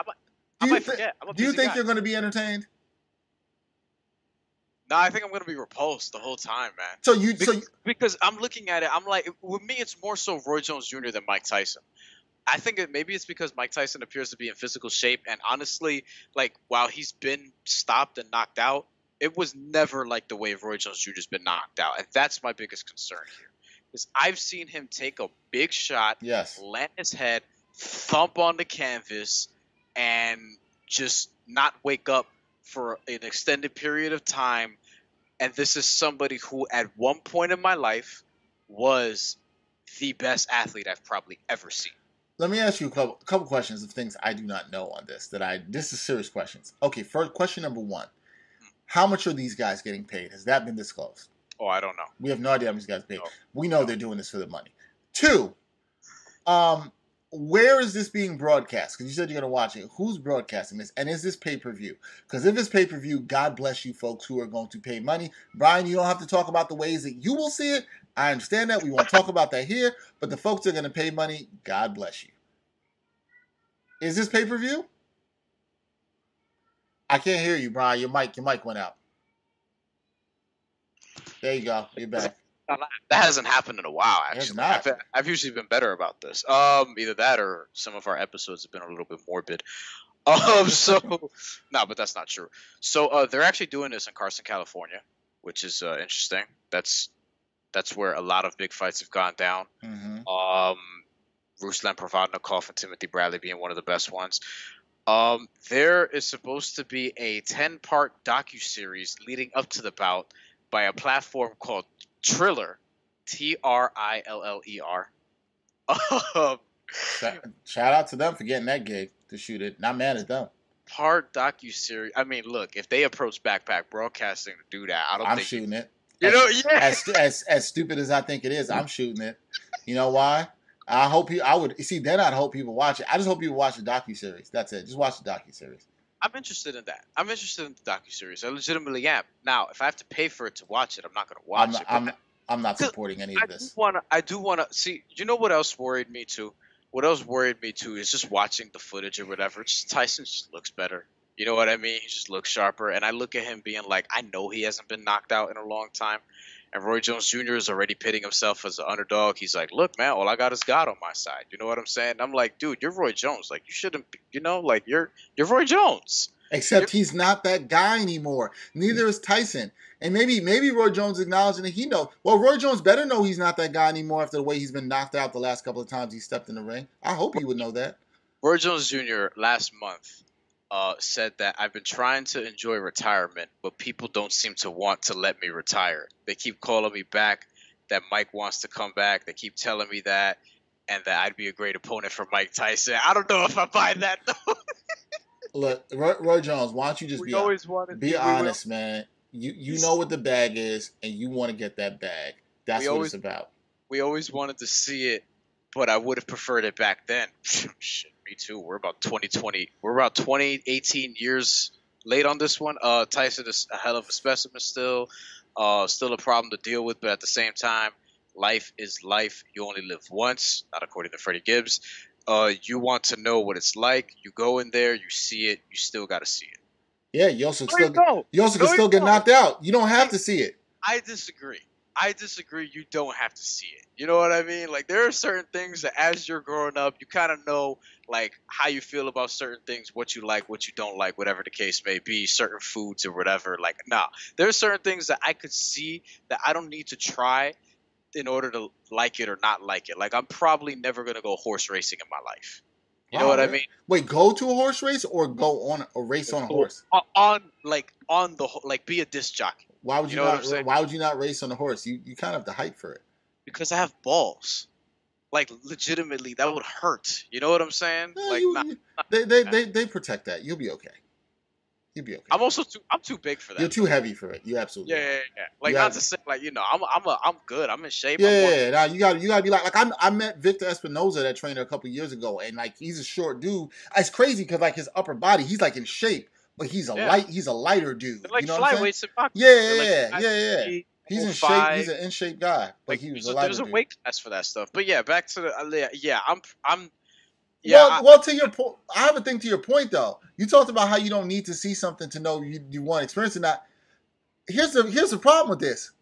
do you, th- do you think guy. you're going to be entertained? No, I think I'm going to be repulsed the whole time, man. So you, because, so you, because I'm looking at it, I'm like, with me, it's more so Roy Jones Jr. than Mike Tyson. I think it, maybe it's because Mike Tyson appears to be in physical shape, and honestly, like while he's been stopped and knocked out, it was never like the way Roy Jones Jr.'s been knocked out, and that's my biggest concern here. Is I've seen him take a big shot, yes, land his head, thump on the canvas, and just not wake up for an extended period of time. And this is somebody who, at one point in my life, was the best athlete I've probably ever seen. Let me ask you a couple, couple questions of things I do not know on this. That I this is serious questions. Okay, first question number one: How much are these guys getting paid? Has that been disclosed? Oh, I don't know. We have no idea how much these guys paid. No. We know no. they're doing this for the money. Two, um, where is this being broadcast? Because you said you're going to watch it. Who's broadcasting this? And is this pay per view? Because if it's pay per view, God bless you folks who are going to pay money. Bryan, you don't have to talk about the ways that you will see it. I understand that. We won't talk about that here. But the folks are going to pay money, God bless you. Is this pay per view? I can't hear you, Bryan. Your mic, your mic went out. There you go. You're back. That hasn't happened in a while. Actually, I've, I've, usually been better about this. Um, either that or some of our episodes have been a little bit morbid. Um, so no, but that's not true. So uh, they're actually doing this in Carson, California, which is uh, interesting. That's that's where a lot of big fights have gone down. Mm-hmm. Um, Ruslan Provodnikov and Timothy Bradley being one of the best ones. Um, there is supposed to be a 10 part docu series leading up to the bout by a platform called Triller, T R I L L E R. Shout out to them for getting that gig to shoot it. Not mad at them. Part docu series. I mean, look, if they approach Backpack Broadcasting to do that, I don't. I'm think shooting it. You as, know, yeah. As, as as stupid as I think it is, I'm shooting it. You know why? I hope you. I would see. Then I'd hope people watch it. I just hope people watch the docu series. That's it. Just watch the docu series. I'm interested in that. I'm interested in the docu series. I legitimately am. Now, if I have to pay for it to watch it, I'm not going to watch I'm not, it. I'm, I'm not supporting any of this. I wanna, I do want to see. You know what else worried me too? What else worried me too is just watching the footage or whatever. Just Tyson just looks better. You know what I mean? He just looks sharper, and I look at him being like, I know he hasn't been knocked out in a long time, and Roy Jones Jr. is already pitting himself as an underdog. He's like, look, man, all I got is God on my side. You know what I'm saying? I'm like, dude, you're Roy Jones. Like, you shouldn't, be, you know, like you're you're Roy Jones. Except he's not that guy anymore. Neither is Tyson. And maybe maybe Roy Jones acknowledging that he knows. Well, Roy Jones better know he's not that guy anymore after the way he's been knocked out the last couple of times he stepped in the ring. I hope he would know that. Roy Jones Jr. last month uh, said that I've been trying to enjoy retirement, but people don't seem to want to let me retire. They keep calling me back that Mike wants to come back. They keep telling me that, and that I'd be a great opponent for Mike Tyson. I don't know if I buy that though. Look, Roy, Roy, Jones, why don't you just we be always wanted be honest, man? You you know what the bag is, and you want to get that bag. That's we what always, it's about. We always wanted to see it, but I would have preferred it back then. Shit, me too. We're about 2020. We're about 20, 18 years late on this one. Uh, Tyson is a hell of a specimen still. Uh, still a problem to deal with, but at the same time, life is life. You only live once, not according to Freddie Gibbs. Uh, you want to know what it's like. You go in there, you see it. You still got to see it. Yeah, you also there still you, you also can still get knocked out. You don't have to see it. I disagree. I disagree. You don't have to see it. You know what I mean? Like there are certain things that as you're growing up, you kind of know like how you feel about certain things, what you like, what you don't like, whatever the case may be, certain foods or whatever. Like, nah, there are certain things that I could see that I don't need to try in order to like it or not like it. Like I'm probably never gonna go horse racing in my life. You wow, know what I mean? Wait, go to a horse race or go on a race on a horse? On, on like on the like be a disc jockey. Why would you, you know not? Why would you not race on a horse? You you kind of have the height for it. Because I have balls. Like legitimately, that would hurt. You know what I'm saying? Yeah, like you, not, they, they, they they protect that. You'll be okay. You'll be okay. I'm also too. I'm too big for that. You're too heavy for it. You absolutely. Yeah, yeah, yeah. Like you not have, to say like you know I'm I'm a, I'm good. I'm in shape. Yeah, yeah. Now you got you got to be like like I I met Victor Espinoza that trainer a couple years ago and like he's a short dude. It's crazy because like his upper body he's like in shape but he's a yeah. light. He's a lighter dude. They're like you know flyweights in boxing. Yeah, yeah, yeah, like, yeah, yeah. He's in shape. He's an in shape guy, but like, he was a lighter. There's a weight class for that stuff. But yeah, back to the uh, yeah. I'm I'm. Yeah, well, I, well, to your point, I have a thing to your point though. You talked about how you don't need to see something to know you, you want experience or not. Here's the here's the problem with this.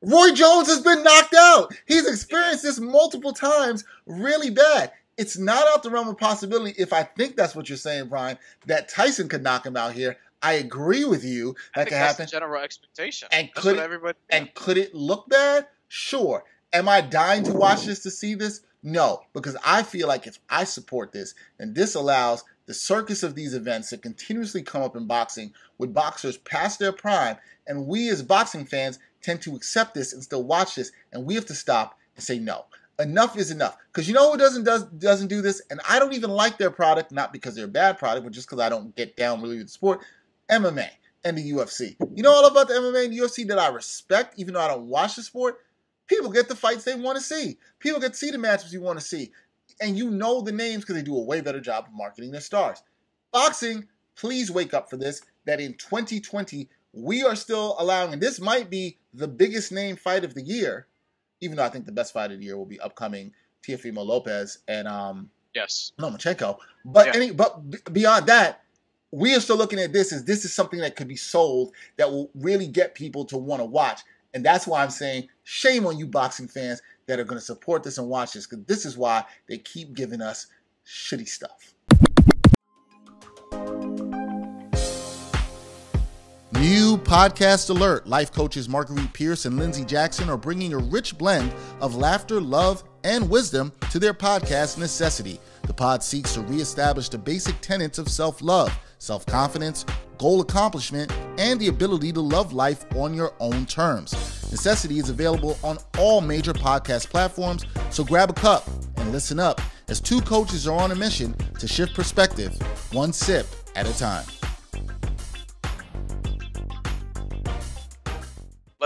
Roy Jones has been knocked out. He's experienced this multiple times, really bad it's not out the realm of possibility if I think that's what you're saying, Bryan, that Tyson could knock him out here. I agree with you. That could happen. general expectation. And that's could it, everybody and could it look bad? Sure. Am I dying to watch this to see this? No, because I feel like if I support this, and this allows the circus of these events to continuously come up in boxing with boxers past their prime, and we as boxing fans tend to accept this and still watch this, and we have to stop and say no enough is enough. Because you know who doesn't does doesn't do this, and I don't even like their product, not because they're a bad product, but just because I don't get down really with the sport. MMA and the UFC. You know all about the MMA and the UFC that I respect, even though I don't watch the sport. People get the fights they want to see. People get to see the matches you want to see, and you know the names because they do a way better job of marketing their stars. Boxing, please wake up for this. That in 2020 we are still allowing, and this might be the biggest name fight of the year even though I think the best fight of the year will be upcoming Teofimo Lopez and um yes Lomachenko. But yeah. any but beyond that, we are still looking at this as this is something that could be sold that will really get people to want to watch. And that's why I'm saying shame on you boxing fans that are going to support this and watch this because this is why they keep giving us shitty stuff. New podcast alert. Life coaches Marguerite Pierce and Lindsay Jackson are bringing a rich blend of laughter, love, and wisdom to their podcast Necessity. The pod seeks to reestablish the basic tenets of self love, self confidence, goal accomplishment, and the ability to love life on your own terms. Necessity is available on all major podcast platforms, so grab a cup and listen up as two coaches are on a mission to shift perspective, one sip at a time.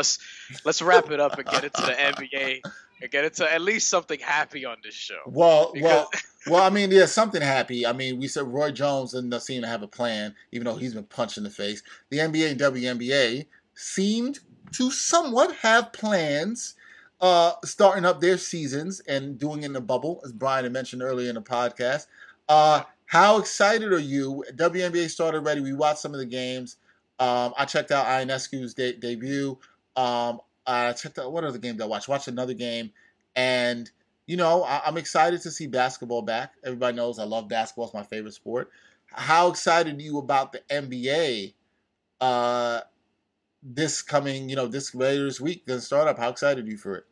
Let's let's wrap it up and get into the NBA and get into at least something happy on this show. Well, well, well. I mean, yeah, something happy. I mean, we said Roy Jones doesn't seem to have a plan, even though he's been punched in the face. The NBA and WNBA seemed to somewhat have plans uh, starting up their seasons and doing it in the bubble, as Bryan had mentioned earlier in the podcast. Uh, how excited are you? WNBA started already. We watched some of the games. Um, I checked out Ionescu's de- debut. Um, I checked out what other games I watched. Watched another game, and you know I- am excited to see basketball back. Everybody knows I love basketball; it's my favorite sport. How excited are you about the NBA? Uh, this coming, you know, this later this week, gonna start up. How excited are you for it?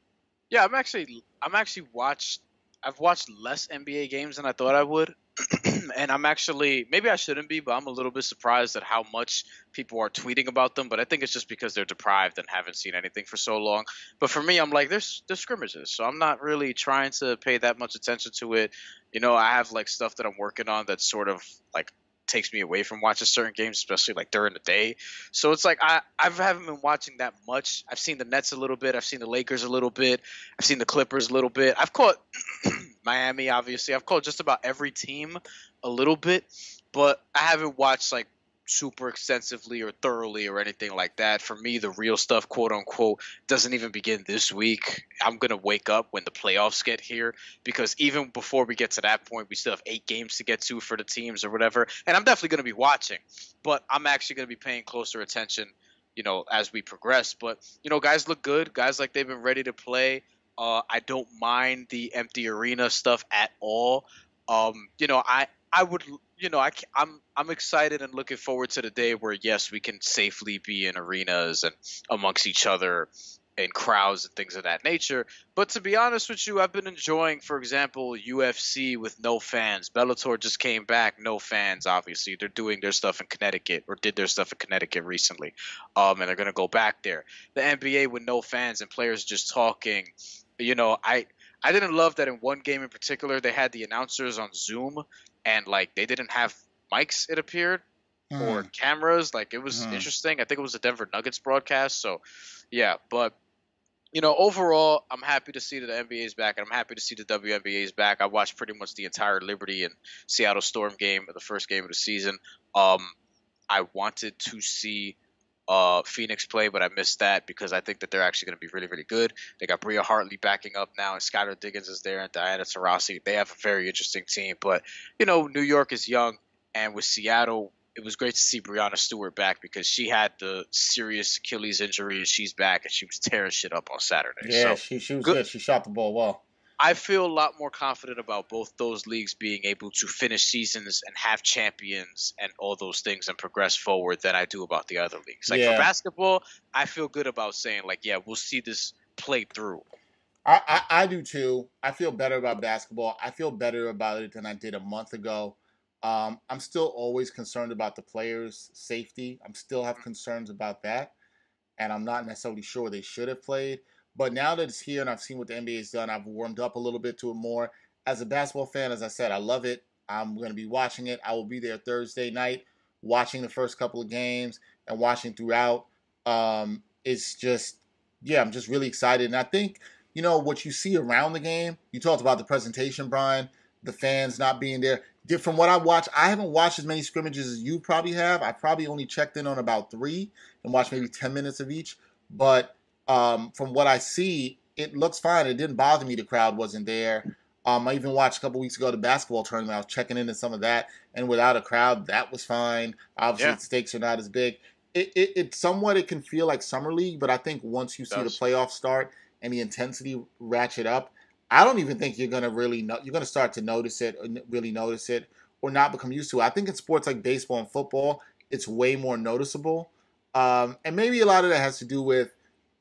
Yeah, I'm actually I'm actually watched I've watched less NBA games than I thought I would. and I'm actually maybe I shouldn't be, but I'm a little bit surprised at how much people are tweeting about them. But I think it's just because they're deprived and haven't seen anything for so long. But for me, I'm like there's there's scrimmages, so I'm not really trying to pay that much attention to it. You know, I have like stuff that I'm working on that's sort of like takes me away from watching certain games, especially like during the day. So it's like I I haven't been watching that much. I've seen the Nets a little bit. I've seen the Lakers a little bit. I've seen the Clippers a little bit. I've caught Miami, obviously. I've called just about every team a little bit, but I haven't watched like super extensively or thoroughly or anything like that. For me, the real stuff, quote unquote, doesn't even begin this week. I'm going to wake up when the playoffs get here because even before we get to that point, we still have eight games to get to for the teams or whatever. And I'm definitely going to be watching, but I'm actually going to be paying closer attention, you know, as we progress. But, you know, guys look good. Guys like they've been ready to play. Uh, I don't mind the empty arena stuff at all. Um, you know, I I would you know, I, I'm I'm excited and looking forward to the day where yes, we can safely be in arenas and amongst each other in crowds and things of that nature. But to be honest with you, I've been enjoying, for example, UFC with no fans. Bellator just came back, no fans. Obviously, they're doing their stuff in Connecticut or did their stuff in Connecticut recently, um, and they're gonna go back there. The NBA with no fans and players just talking. You know, I I didn't love that in one game in particular they had the announcers on Zoom and like they didn't have mics. It appeared mm. or cameras. Like it was mm. interesting. I think it was the Denver Nuggets broadcast. So yeah, but you know, overall, I'm happy to see that the NBA is back, and I'm happy to see the WNBA is back. I watched pretty much the entire Liberty and Seattle Storm game, the first game of the season. Um, I wanted to see uh, Phoenix play, but I missed that because I think that they're actually going to be really, really good. They got Bria Hartley backing up now, and Skylar Diggins is there, and Diana Taurasi. They have a very interesting team, but you know, New York is young, and with Seattle, it was great to see Breanna Stewart back because she had the serious Achilles injury, and she's back, and she was tearing shit up on Saturday. Yeah, so, she she was good. good. She shot the ball well. I feel a lot more confident about both those leagues being able to finish seasons and have champions and all those things and progress forward than I do about the other leagues. Like yeah. for basketball, I feel good about saying like, yeah, we'll see this play through. I, I, I do too. I feel better about basketball. I feel better about it than I did a month ago. Um, I'm still always concerned about the players' safety. I'm still have concerns about that, and I'm not necessarily sure they should have played. But now that it's here and I've seen what the NBA has done, I've warmed up a little bit to it more. As a basketball fan, as I said, I love it. I'm going to be watching it. I will be there Thursday night watching the first couple of games and watching throughout. Um, it's just, yeah, I'm just really excited. And I think, you know, what you see around the game, you talked about the presentation, Bryan, the fans not being there. From what I watch, I haven't watched as many scrimmages as you probably have. I probably only checked in on about three and watched maybe 10 minutes of each. But um, from what I see, it looks fine. It didn't bother me the crowd wasn't there. Um, I even watched a couple weeks ago the basketball tournament. I was checking into some of that, and without a crowd, that was fine. Obviously, yeah. the stakes are not as big. It, it, it somewhat it can feel like summer league, but I think once you see the playoffs start and the intensity ratchet up, I don't even think you're gonna really know. You're gonna start to notice it, really notice it, or not become used to it. I think in sports like baseball and football, it's way more noticeable, um, and maybe a lot of that has to do with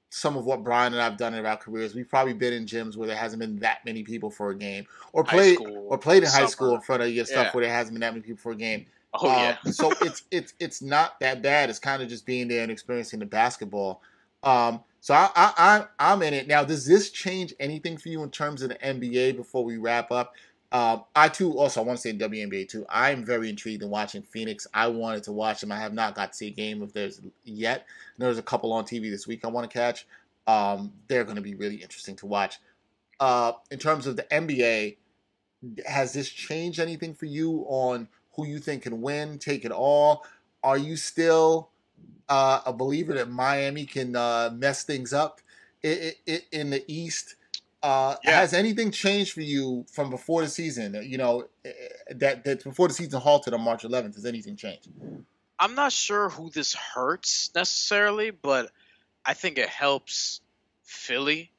some of what Bryan and I've done in our careers. We've probably been in gyms where there hasn't been that many people for a game, or played or played in summer. high school in front of your stuff yeah. where there hasn't been that many people for a game. Oh yeah. so it's it's it's not that bad. It's kind of just being there and experiencing the basketball. Um, so I, I I I'm in it now. Does this change anything for you in terms of the NBA before we wrap up? Um, I too also I want to say WNBA too. I'm very intrigued in watching Phoenix. I wanted to watch them. I have not got to see a game of theirs yet. There's a couple on TV this week I want to catch. um, they're going to be really interesting to watch. Uh, in terms of the NBA, has this changed anything for you on who you think can win, take it all? Are you still uh, a believer that Miami can uh, mess things up in the East? Uh, yeah. Has anything changed for you from before the season? You know eh, eh, that that before the season halted on March 11th. Has anything changed? I'm not sure who this hurts necessarily, but I think it helps Philly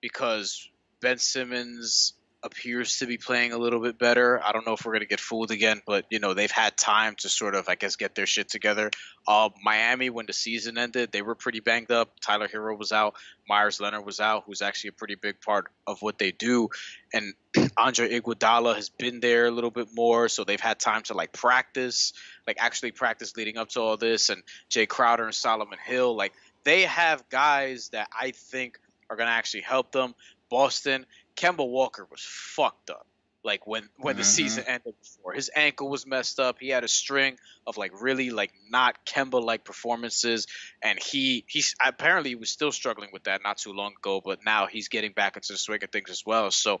because Ben Simmons appears to be playing a little bit better. I don't know if we're gonna get fooled again, but you know they've had time to sort of, I guess, get their shit together. Uh, Miami, when the season ended, they were pretty banged up. Tyler Herro was out, Meyers Leonard was out, who's actually a pretty big part of what they do, and Andre Iguodala has been there a little bit more, so they've had time to like practice, like actually practice leading up to all this. And Jae Crowder and Solomon Hill, like they have guys that I think are gonna actually help them. Boston Kemba Walker was fucked up. Like when when mm-hmm. the season ended before, his ankle was messed up. He had a string of like really like not Kemba like performances, and he he's apparently he was still struggling with that not too long ago. But now he's getting back into the swing of things as well. So,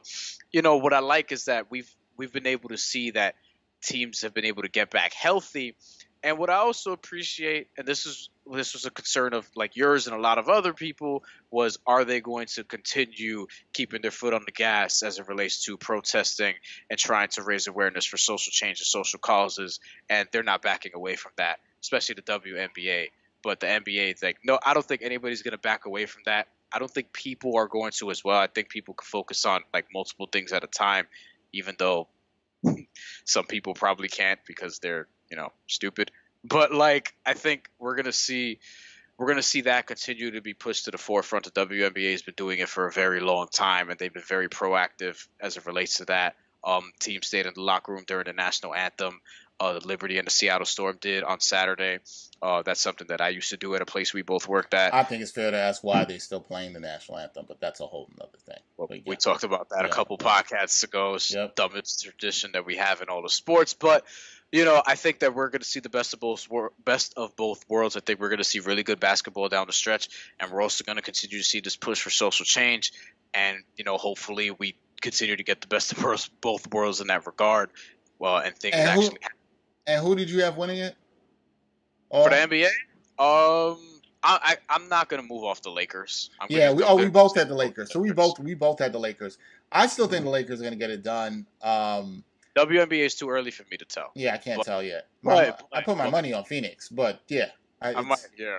you know what I like is that we've we've been able to see that teams have been able to get back healthy and what I also appreciate, and this is this was a concern of like yours and a lot of other people, was are they going to continue keeping their foot on the gas as it relates to protesting and trying to raise awareness for social change and social causes? And they're not backing away from that, especially the WNBA. But the NBA, like, no, I don't think anybody's going to back away from that. I don't think people are going to as well. I think people can focus on like multiple things at a time, even though some people probably can't because they're you know stupid. But like I think we're gonna see we're going to see that continue to be pushed to the forefront. The WNBA has been doing it for a very long time, and they've been very proactive as it relates to that. Um, team stayed in the locker room during the national anthem. Uh, the Liberty and the Seattle Storm did on Saturday. Uh, that's something that I used to do at a place we both worked at. I think it's fair to ask why they're still playing the national anthem, but that's a whole other thing. Well, yeah. We talked about that a couple podcasts ago. It's yep. dumbest tradition that we have in all the sports, but you know, I think that we're going to see the best of both best of both worlds. I think we're going to see really good basketball down the stretch, and we're also going to continue to see this push for social change. And you know, hopefully, we continue to get the best of both worlds in that regard. Well, and things and actually. Who, and who did you have winning it? For the NBA, um, I, I am not gonna move off the Lakers. I'm yeah, we, oh, we both had the Lakers, so we both we both had the Lakers. I still think the Lakers are gonna get it done. Um, WNBA is too early for me to tell. Yeah, I can't but, tell yet. My, I put my money on Phoenix, but yeah, I, I might, yeah.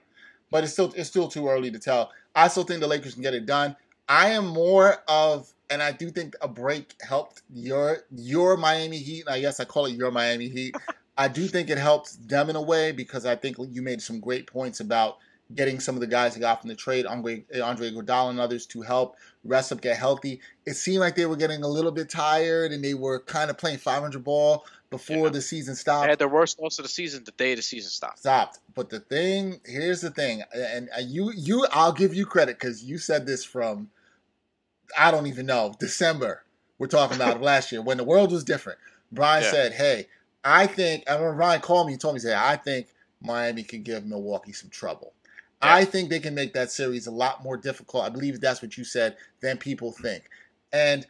But it's still it's still too early to tell. I still think the Lakers can get it done. I am more of, and I do think a break helped your your Miami Heat. I guess I call it your Miami Heat. I do think it helped them in a way because I think you made some great points about getting some of the guys that got from the trade, Andre, Andre Iguodala and others to help rest up, get healthy. It seemed like they were getting a little bit tired and they were kind of playing 500 ball before yeah. the season stopped. They had their worst loss of the season the day the season stopped. Stopped. But the thing, here's the thing, and uh, you, you, I'll give you credit because you said this from, I don't even know, December. We're talking about last year when the world was different. Bryan yeah. said, "Hey, I think." I remember Bryan called me. He told me, "Say, I think Miami can give Milwaukee some trouble." I think they can make that series a lot more difficult. I believe that's what you said than people think. And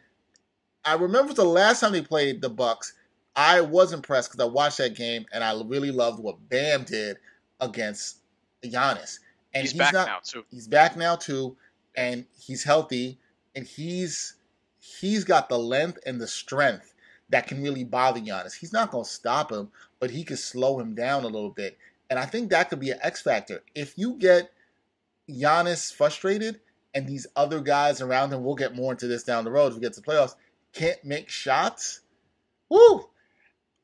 I remember the last time they played the Bucks, I was impressed because I watched that game and I really loved what Bam did against Giannis. And he's, he's back not, now too. He's back now too, and he's healthy, and he's he's got the length and the strength that can really bother Giannis. He's not going to stop him, but he can slow him down a little bit. And I think that could be an X factor. If you get Giannis frustrated and these other guys around him, we'll get more into this down the road as we get to playoffs, can't make shots, woo,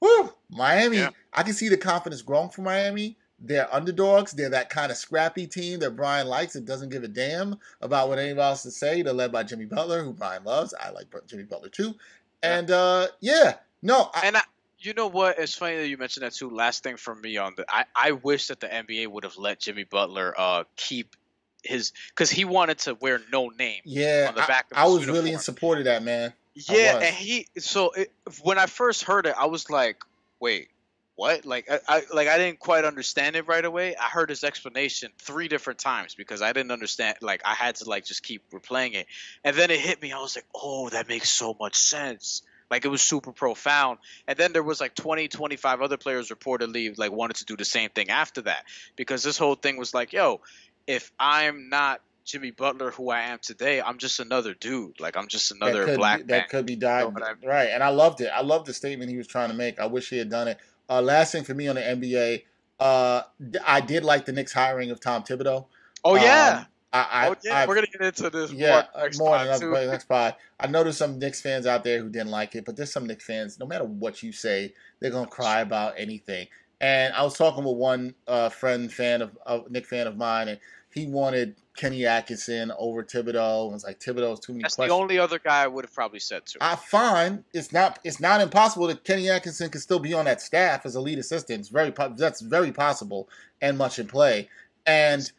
woo. Miami, yeah. I can see the confidence growing for Miami. They're underdogs. They're that kind of scrappy team that Bryan likes and doesn't give a damn about what anybody else to say. They're led by Jimmy Butler, who Bryan loves. I like Jimmy Butler too. And uh, yeah, no, I, and I, you know what? It's funny that you mentioned that too. Last thing from me on the, I, I wish that the NBA would have let Jimmy Butler uh keep his because he wanted to wear no name. Yeah, on the back. I, I was uniform. really in support of that, man. Yeah, and he so it, when I first heard it, I was like, wait, what? Like I, I, like I didn't quite understand it right away. I heard his explanation three different times because I didn't understand. Like I had to like just keep replaying it, and then it hit me. I was like, oh, that makes so much sense. Like it was super profound. And then there was like 20, 25 other players reportedly like wanted to do the same thing after that because this whole thing was like, yo, if I'm not Jimmy Butler who I am today, I'm just another dude. Like I'm just another that black be, man. That could be died. You know I mean? Right. And I loved it. I loved the statement he was trying to make. I wish he had done it. Uh, last thing for me on the NBA, uh, I did like the Knicks hiring of Tom Thibodeau. Oh yeah. Um, I, I, oh, yeah, we're gonna get into this. Yeah, more next, more another play, next pod. I know there's some Knicks fans out there who didn't like it, but there's some Knicks fans. No matter what you say, they're gonna cry about anything. And I was talking with one uh, friend, fan of, of Knick fan of mine, and he wanted Kenny Atkinson over Thibodeau. And was like Thibodeau's too many. That's questions. the only other guy I would have probably said to. I find it's not it's not impossible that Kenny Atkinson can still be on that staff as a lead assistant. It's very that's very possible and much in play. And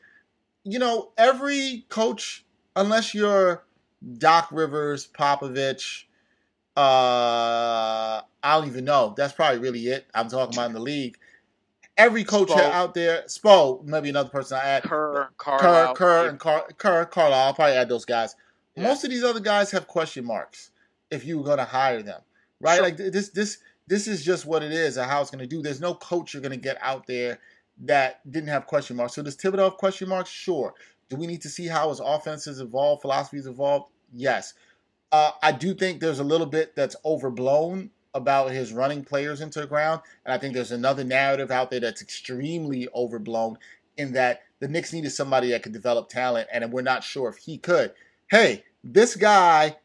you know, every coach, unless you're Doc Rivers, Popovich, uh, I don't even know. That's probably really it. I'm talking about in the league. Every coach Spo. out there, Spo, maybe another person I add, Kerr, Kerr, Kerr, and Car- Kerr, Carlisle. I'll probably add those guys. Yeah. Most of these other guys have question marks if you were going to hire them, right? Sure. Like this, this, this is just what it is and how it's going to do. There's no coach you're going to get out there that didn't have question marks. So does Thibodeau have question marks? Sure. Do we need to see how his offenses evolve, philosophies evolved? Yes. Uh, I do think there's a little bit that's overblown about his running players into the ground, and I think there's another narrative out there that's extremely overblown in that the Knicks needed somebody that could develop talent, and we're not sure if he could. Hey, this guy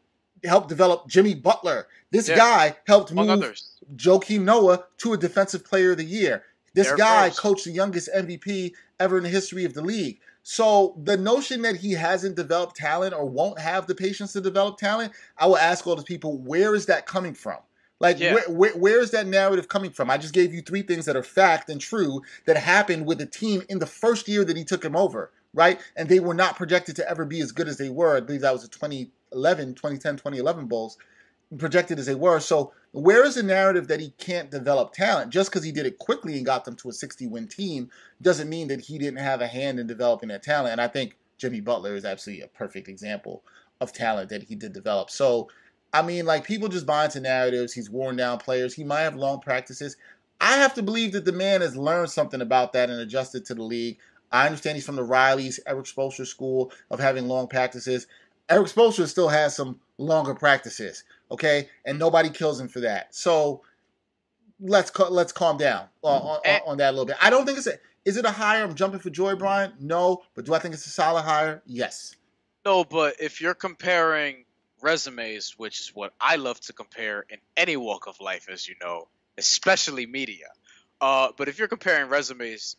helped develop Jimmy Butler. This yeah. guy helped Among move others. Joakim Noah to a Defensive Player of the Year. This guy coached the youngest MVP ever in the history of the league. So the notion that he hasn't developed talent or won't have the patience to develop talent, I will ask all the people, where is that coming from? Like, yeah. where, where, where is that narrative coming from? I just gave you three things that are fact and true that happened with the team in the first year that he took him over, right? And they were not projected to ever be as good as they were. I believe that was the 2011, 2010, 2011 Bulls projected as they were. So where is the narrative that he can't develop talent? Just because he did it quickly and got them to a 60 win team doesn't mean that he didn't have a hand in developing that talent. And I think Jimmy Butler is absolutely a perfect example of talent that he did develop. So, I mean, like people just buy into narratives. He's worn down players. He might have long practices. I have to believe that the man has learned something about that and adjusted to the league. I understand he's from the Riley's, Erik Spoelstra school of having long practices. Erik Spoelstra still has some longer practices okay, and nobody kills him for that. So let's let's calm down on, on, eh. on, that a little bit. I don't think it's a is it a hire? I'm jumping for joy, Bryan. No, but do I think it's a solid hire? Yes. No, but if you're comparing resumes, which is what I love to compare in any walk of life, as you know, especially media. Uh, but if you're comparing resumes,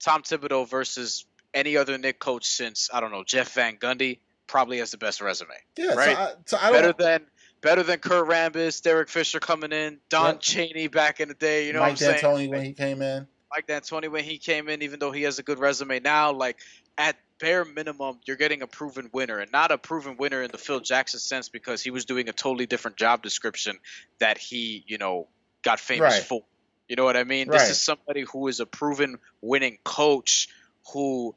Tom Thibodeau versus any other Knick coach since I don't know Jeff Van Gundy probably has the best resume. Yeah, right. So I, so I better than better than Kurt Rambis, Derek Fisher coming in, Don yep. Chaney back in the day. You know Mike what I'm D'Antoni saying? when he came in. Mike D'Antoni when he came in, even though he has a good resume now, like at bare minimum, you're getting a proven winner, and not a proven winner in the Phil Jackson sense because he was doing a totally different job description that he, you know, got famous right. for. You know what I mean? Right. This is somebody who is a proven winning coach who,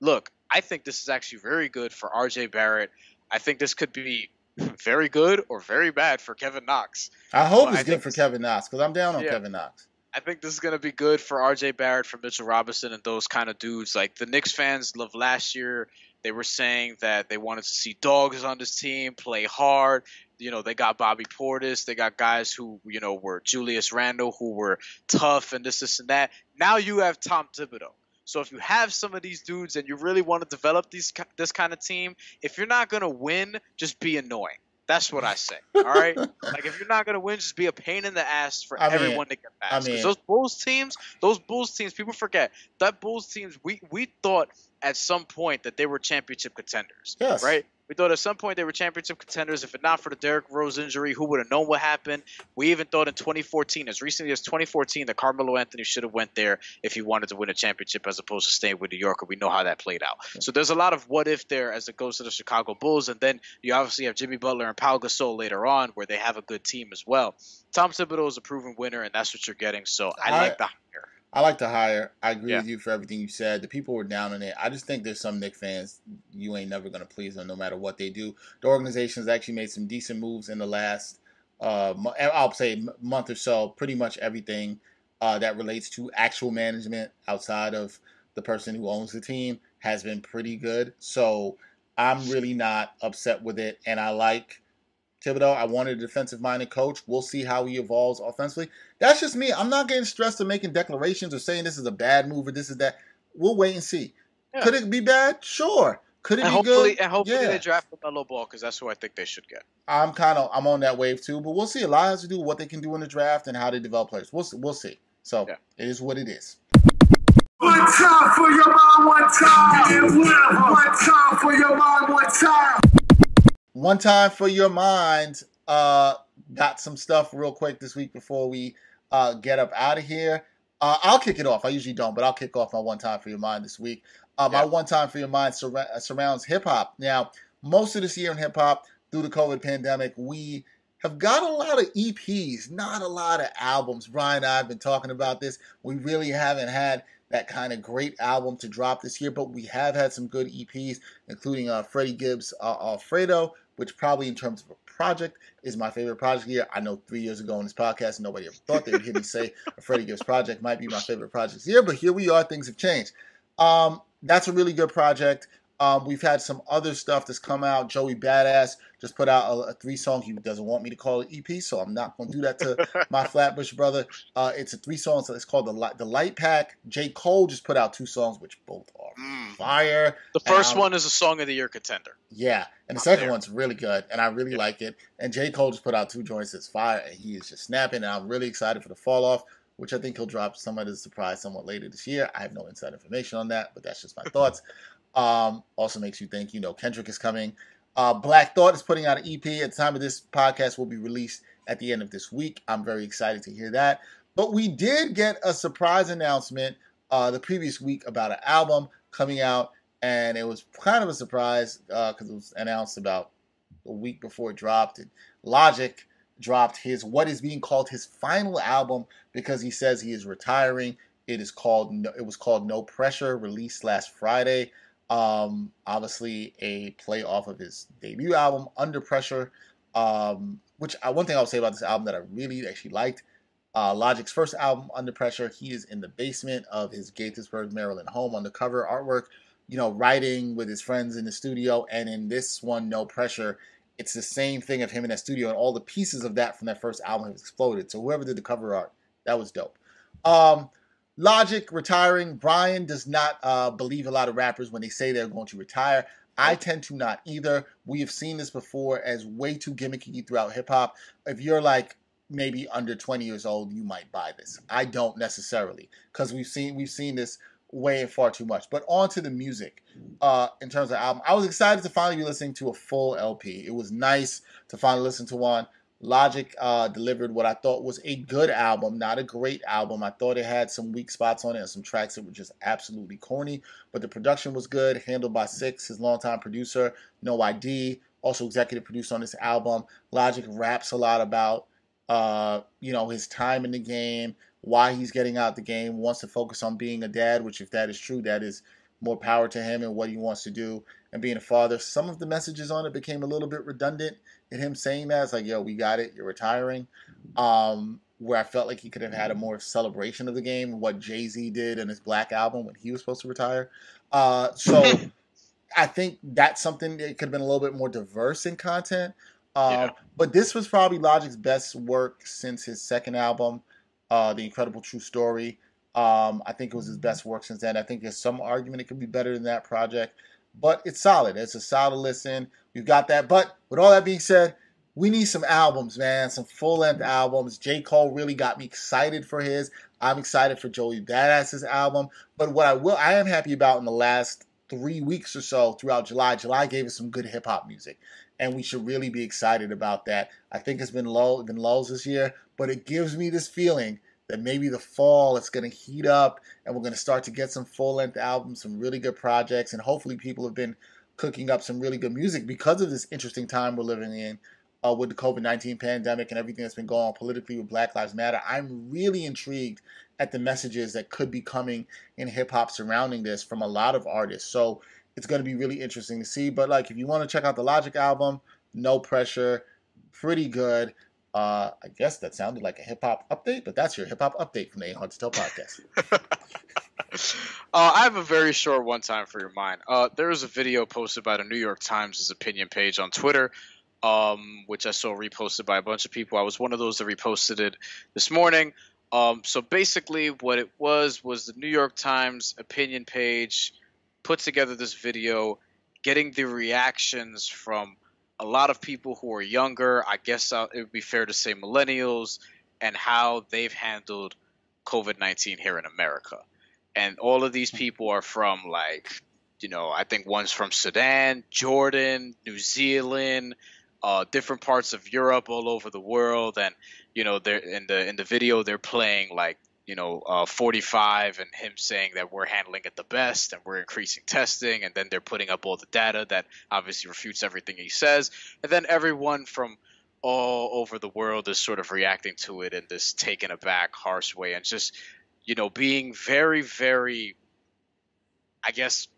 look, I think this is actually very good for RJ Barrett. I think this could be very good or very bad for Kevin Knox. I hope it's I good for Kevin Knox because I'm down on yeah, Kevin Knox. I think this is going to be good for RJ Barrett, for Mitchell Robinson, and those kind of dudes. Like the Knicks fans love last year. They were saying that they wanted to see dogs on this team play hard. You know, they got Bobby Portis. They got guys who, you know, were Julius Randle, who were tough and this, this, and that. Now you have Tom Thibodeau so if you have some of these dudes and you really want to develop these this kind of team, if you're not gonna win, just be annoying. That's what I say. All right, like if you're not gonna win, just be a pain in the ass for I mean, everyone to get past. Because I mean, those Bulls teams, those Bulls teams, people forget that Bulls teams. We we thought at some point that they were championship contenders. Yes. Right. We thought at some point they were championship contenders. If it not for the Derrick Rose injury, who would have known what happened? We even thought in 2014, as recently as 2014, that Carmelo Anthony should have went there if he wanted to win a championship as opposed to staying with New York. And we know how that played out. So there's a lot of what if there as it goes to the Chicago Bulls, and then you obviously have Jimmy Butler and Paul Gasol later on, where they have a good team as well. Tom Thibodeau is a proven winner, and that's what you're getting. So I, I like the hire. I like to hire. I agree yeah. with you for everything you said. The people were down on it. I just think there's some Knick fans you ain't never gonna please them no matter what they do. The organization's actually made some decent moves in the last uh, I'll say month or so. Pretty much everything uh, that relates to actual management outside of the person who owns the team has been pretty good. So I'm really not upset with it, and I like Thibodeau. I wanted a defensive minded coach. We'll see how he evolves offensively. That's just me. I'm not getting stressed of making declarations or saying this is a bad move or this is that. We'll wait and see. Yeah. Could it be bad? Sure. Could it and be hopefully, good? And hopefully yeah. they draft LaMelo Ball because that's who I think they should get. I'm kind of I'm on that wave too, but we'll see. A lot has to do with what they can do in the draft and how they develop players. We'll we'll see. So yeah. it is what it is. One time for your mind, one time. One time for your mind, one time. One time for your mind. Uh, got some stuff real quick this week before we uh, get up out of here. Uh, I'll kick it off. I usually don't, but I'll kick off my one time for your mind this week. Uh, yeah. My one time for your mind sur- uh, surrounds hip hop. Now, most of this year in hip hop, through the COVID pandemic, we have got a lot of EPs, not a lot of albums. Bryan and I have been talking about this. We really haven't had that kind of great album to drop this year, but we have had some good EPs, including uh, Freddie Gibbs' uh, Alfredo, which probably in terms of a project is my favorite project here. I know three years ago on this podcast, nobody ever thought they would hear me say a Freddie Gibbs project might be my favorite project here, but here we are. Things have changed. Um, that's a really good project. Um, we've had some other stuff that's come out. Joey Badass just put out a, a, three song. He doesn't want me to call it EP, so I'm not going to do that to my Flatbush brother. Uh, it's a three song, So it's called the Light, the Light Pack. J Cole just put out two songs, which both are mm. fire. The first one is a song of the year contender. Yeah, and the second there. one's really good, and I really yeah. like it. And J Cole just put out two joints that's fire, and he is just snapping. And I'm really excited for the fall off which I think he'll drop somewhat as a surprise somewhat later this year. I have no inside information on that, but that's just my thoughts. Um, also makes you think, you know, Kendrick is coming. Uh, Black Thought is putting out an EP. At the time of this podcast, will be released at the end of this week. I'm very excited to hear that. But we did get a surprise announcement uh, the previous week about an album coming out, and it was kind of a surprise because uh, it was announced about a week before it dropped. And Logic dropped his what is being called his final album because he says he is retiring. It is called it was called No Pressure, released last Friday. Um, obviously a play off of his debut album Under Pressure. Um, which I, one thing I'll say about this album that I really actually liked. Uh, Logic's first album, Under Pressure, he is in the basement of his Gaithersburg, Maryland home on the cover artwork, you know, writing with his friends in the studio. And in this one, No Pressure, it's the same thing of him in that studio, and all the pieces of that from that first album have exploded. So whoever did the cover art, that was dope. Um, Logic retiring. Bryan does not uh, believe a lot of rappers when they say they're going to retire. I tend to not either. We have seen this before as way too gimmicky throughout hip hop. If you're like maybe under 20 years old, you might buy this. I don't necessarily because we've seen we've seen this way far too much. But on to the music. Uh, in terms of album, I was excited to finally be listening to a full LP. It was nice to finally listen to one. Logic uh, delivered what I thought was a good album, not a great album. I thought it had some weak spots on it and some tracks that were just absolutely corny, but the production was good, handled by Six, his longtime producer, No ID, also executive produced on this album. Logic raps a lot about, uh, you know, his time in the game, why he's getting out the game, wants to focus on being a dad, which if that is true, that is more power to him and what he wants to do and being a father. Some of the messages on it became a little bit redundant in him saying that. It's like, yo, we got it, you're retiring. Um, where I felt like he could have had a more celebration of the game, what Jay Z did in his Black album when he was supposed to retire. Uh, so I think that's something that could have been a little bit more diverse in content. Uh, yeah. But this was probably Logic's best work since his second album uh, The Incredible True Story. Um, I think it was his best work since then. I think there's some argument it could be better than that project, but it's solid. It's a solid listen. We've got that. But with all that being said, we need some albums, man. Some full length albums. J. Cole really got me excited for his. I'm excited for Joey Badass's album. But what I will, I am happy about in the last three weeks or so throughout July. July gave us some good hip hop music, and we should really be excited about that. I think it's been low, been lulls this year, but it gives me this feeling that maybe the fall it's going to heat up, and we're going to start to get some full length albums, some really good projects, and hopefully people have been cooking up some really good music because of this interesting time we're living in. Uh, with the COVID 19 pandemic and everything that's been going on politically with Black Lives Matter, I'm really intrigued at the messages that could be coming in hip hop surrounding this from a lot of artists. So it's going to be really interesting to see. But like, if you want to check out the Logic album, no pressure, pretty good. Uh, I guess that sounded like a hip hop update, but that's your hip hop update from the Ain't Hard to Tell podcast. uh, I have a very short one time for your mind. Uh, there was a video posted by the New York Times' opinion page on Twitter, um, which I saw reposted by a bunch of people. I was one of those that reposted it this morning. Um, so basically, what it was was the New York Times opinion page put together this video, getting the reactions from a lot of people who are younger. I guess uh, it would be fair to say millennials, and how they've handled COVID nineteen here in America. And all of these people are from like, you know, I think one's from Sudan, Jordan, New Zealand, uh, different parts of Europe, all over the world, and you know, they're in the in the video they're playing like you know uh, 45 and him saying that we're handling it the best and we're increasing testing, and then they're putting up all the data that obviously refutes everything he says, and then everyone from all over the world is sort of reacting to it in this taken aback, harsh way, and just you know being very, very, I guess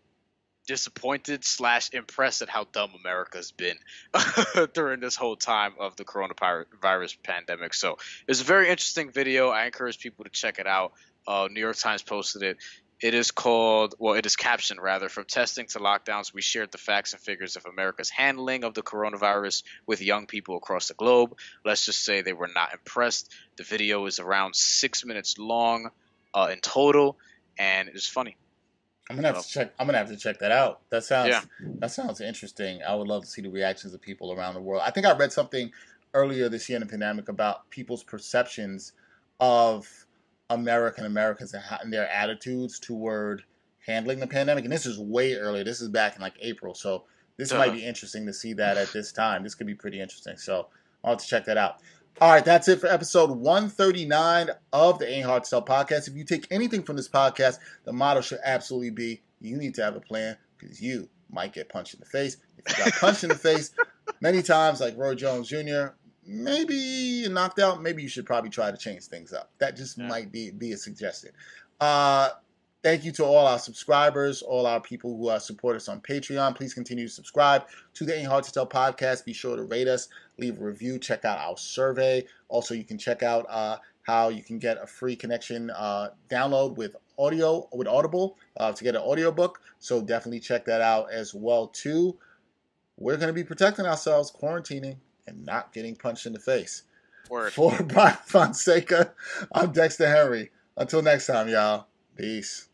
disappointed slash impressed at how dumb America's been during this whole time of the coronavirus pandemic. So it's a very interesting video. I encourage people to check it out. Uh, New York Times posted it. It is called, well, it is captioned rather, from testing to lockdowns, we shared the facts and figures of America's handling of the coronavirus with young people across the globe. Let's just say they were not impressed. The video is around six minutes long uh, in total, and it is funny. I'm gonna have to check. I'm gonna have to check that out. That sounds yeah. that sounds interesting. I would love to see the reactions of people around the world. I think I read something earlier this year in the pandemic about people's perceptions of American Americans and their attitudes toward handling the pandemic. And this is way earlier. This is back in like April. So this uh-huh. might be interesting to see that at this time. This could be pretty interesting. So I'll have to check that out. All right, that's it for episode 139 of the Ain't Hard to Tell podcast. If you take anything from this podcast, the motto should absolutely be you need to have a plan because you might get punched in the face. If you got punched in the face many times, like Roy Jones Jr., maybe you knocked out. Maybe you should probably try to change things up. That just yeah. might be, be a suggestion. Uh, Thank you to all our subscribers, all our people who uh, support us on Patreon. Please continue to subscribe to the Ain't Hard to Tell podcast. Be sure to rate us, leave a review, check out our survey. Also, you can check out uh, how you can get a free connection uh, download with audio with Audible uh, to get an audiobook. So definitely check that out as well too. We're going to be protecting ourselves, quarantining, and not getting punched in the face. Word. For Bryan Fonseca, I'm Dexter Henry. Until next time, y'all. Peace.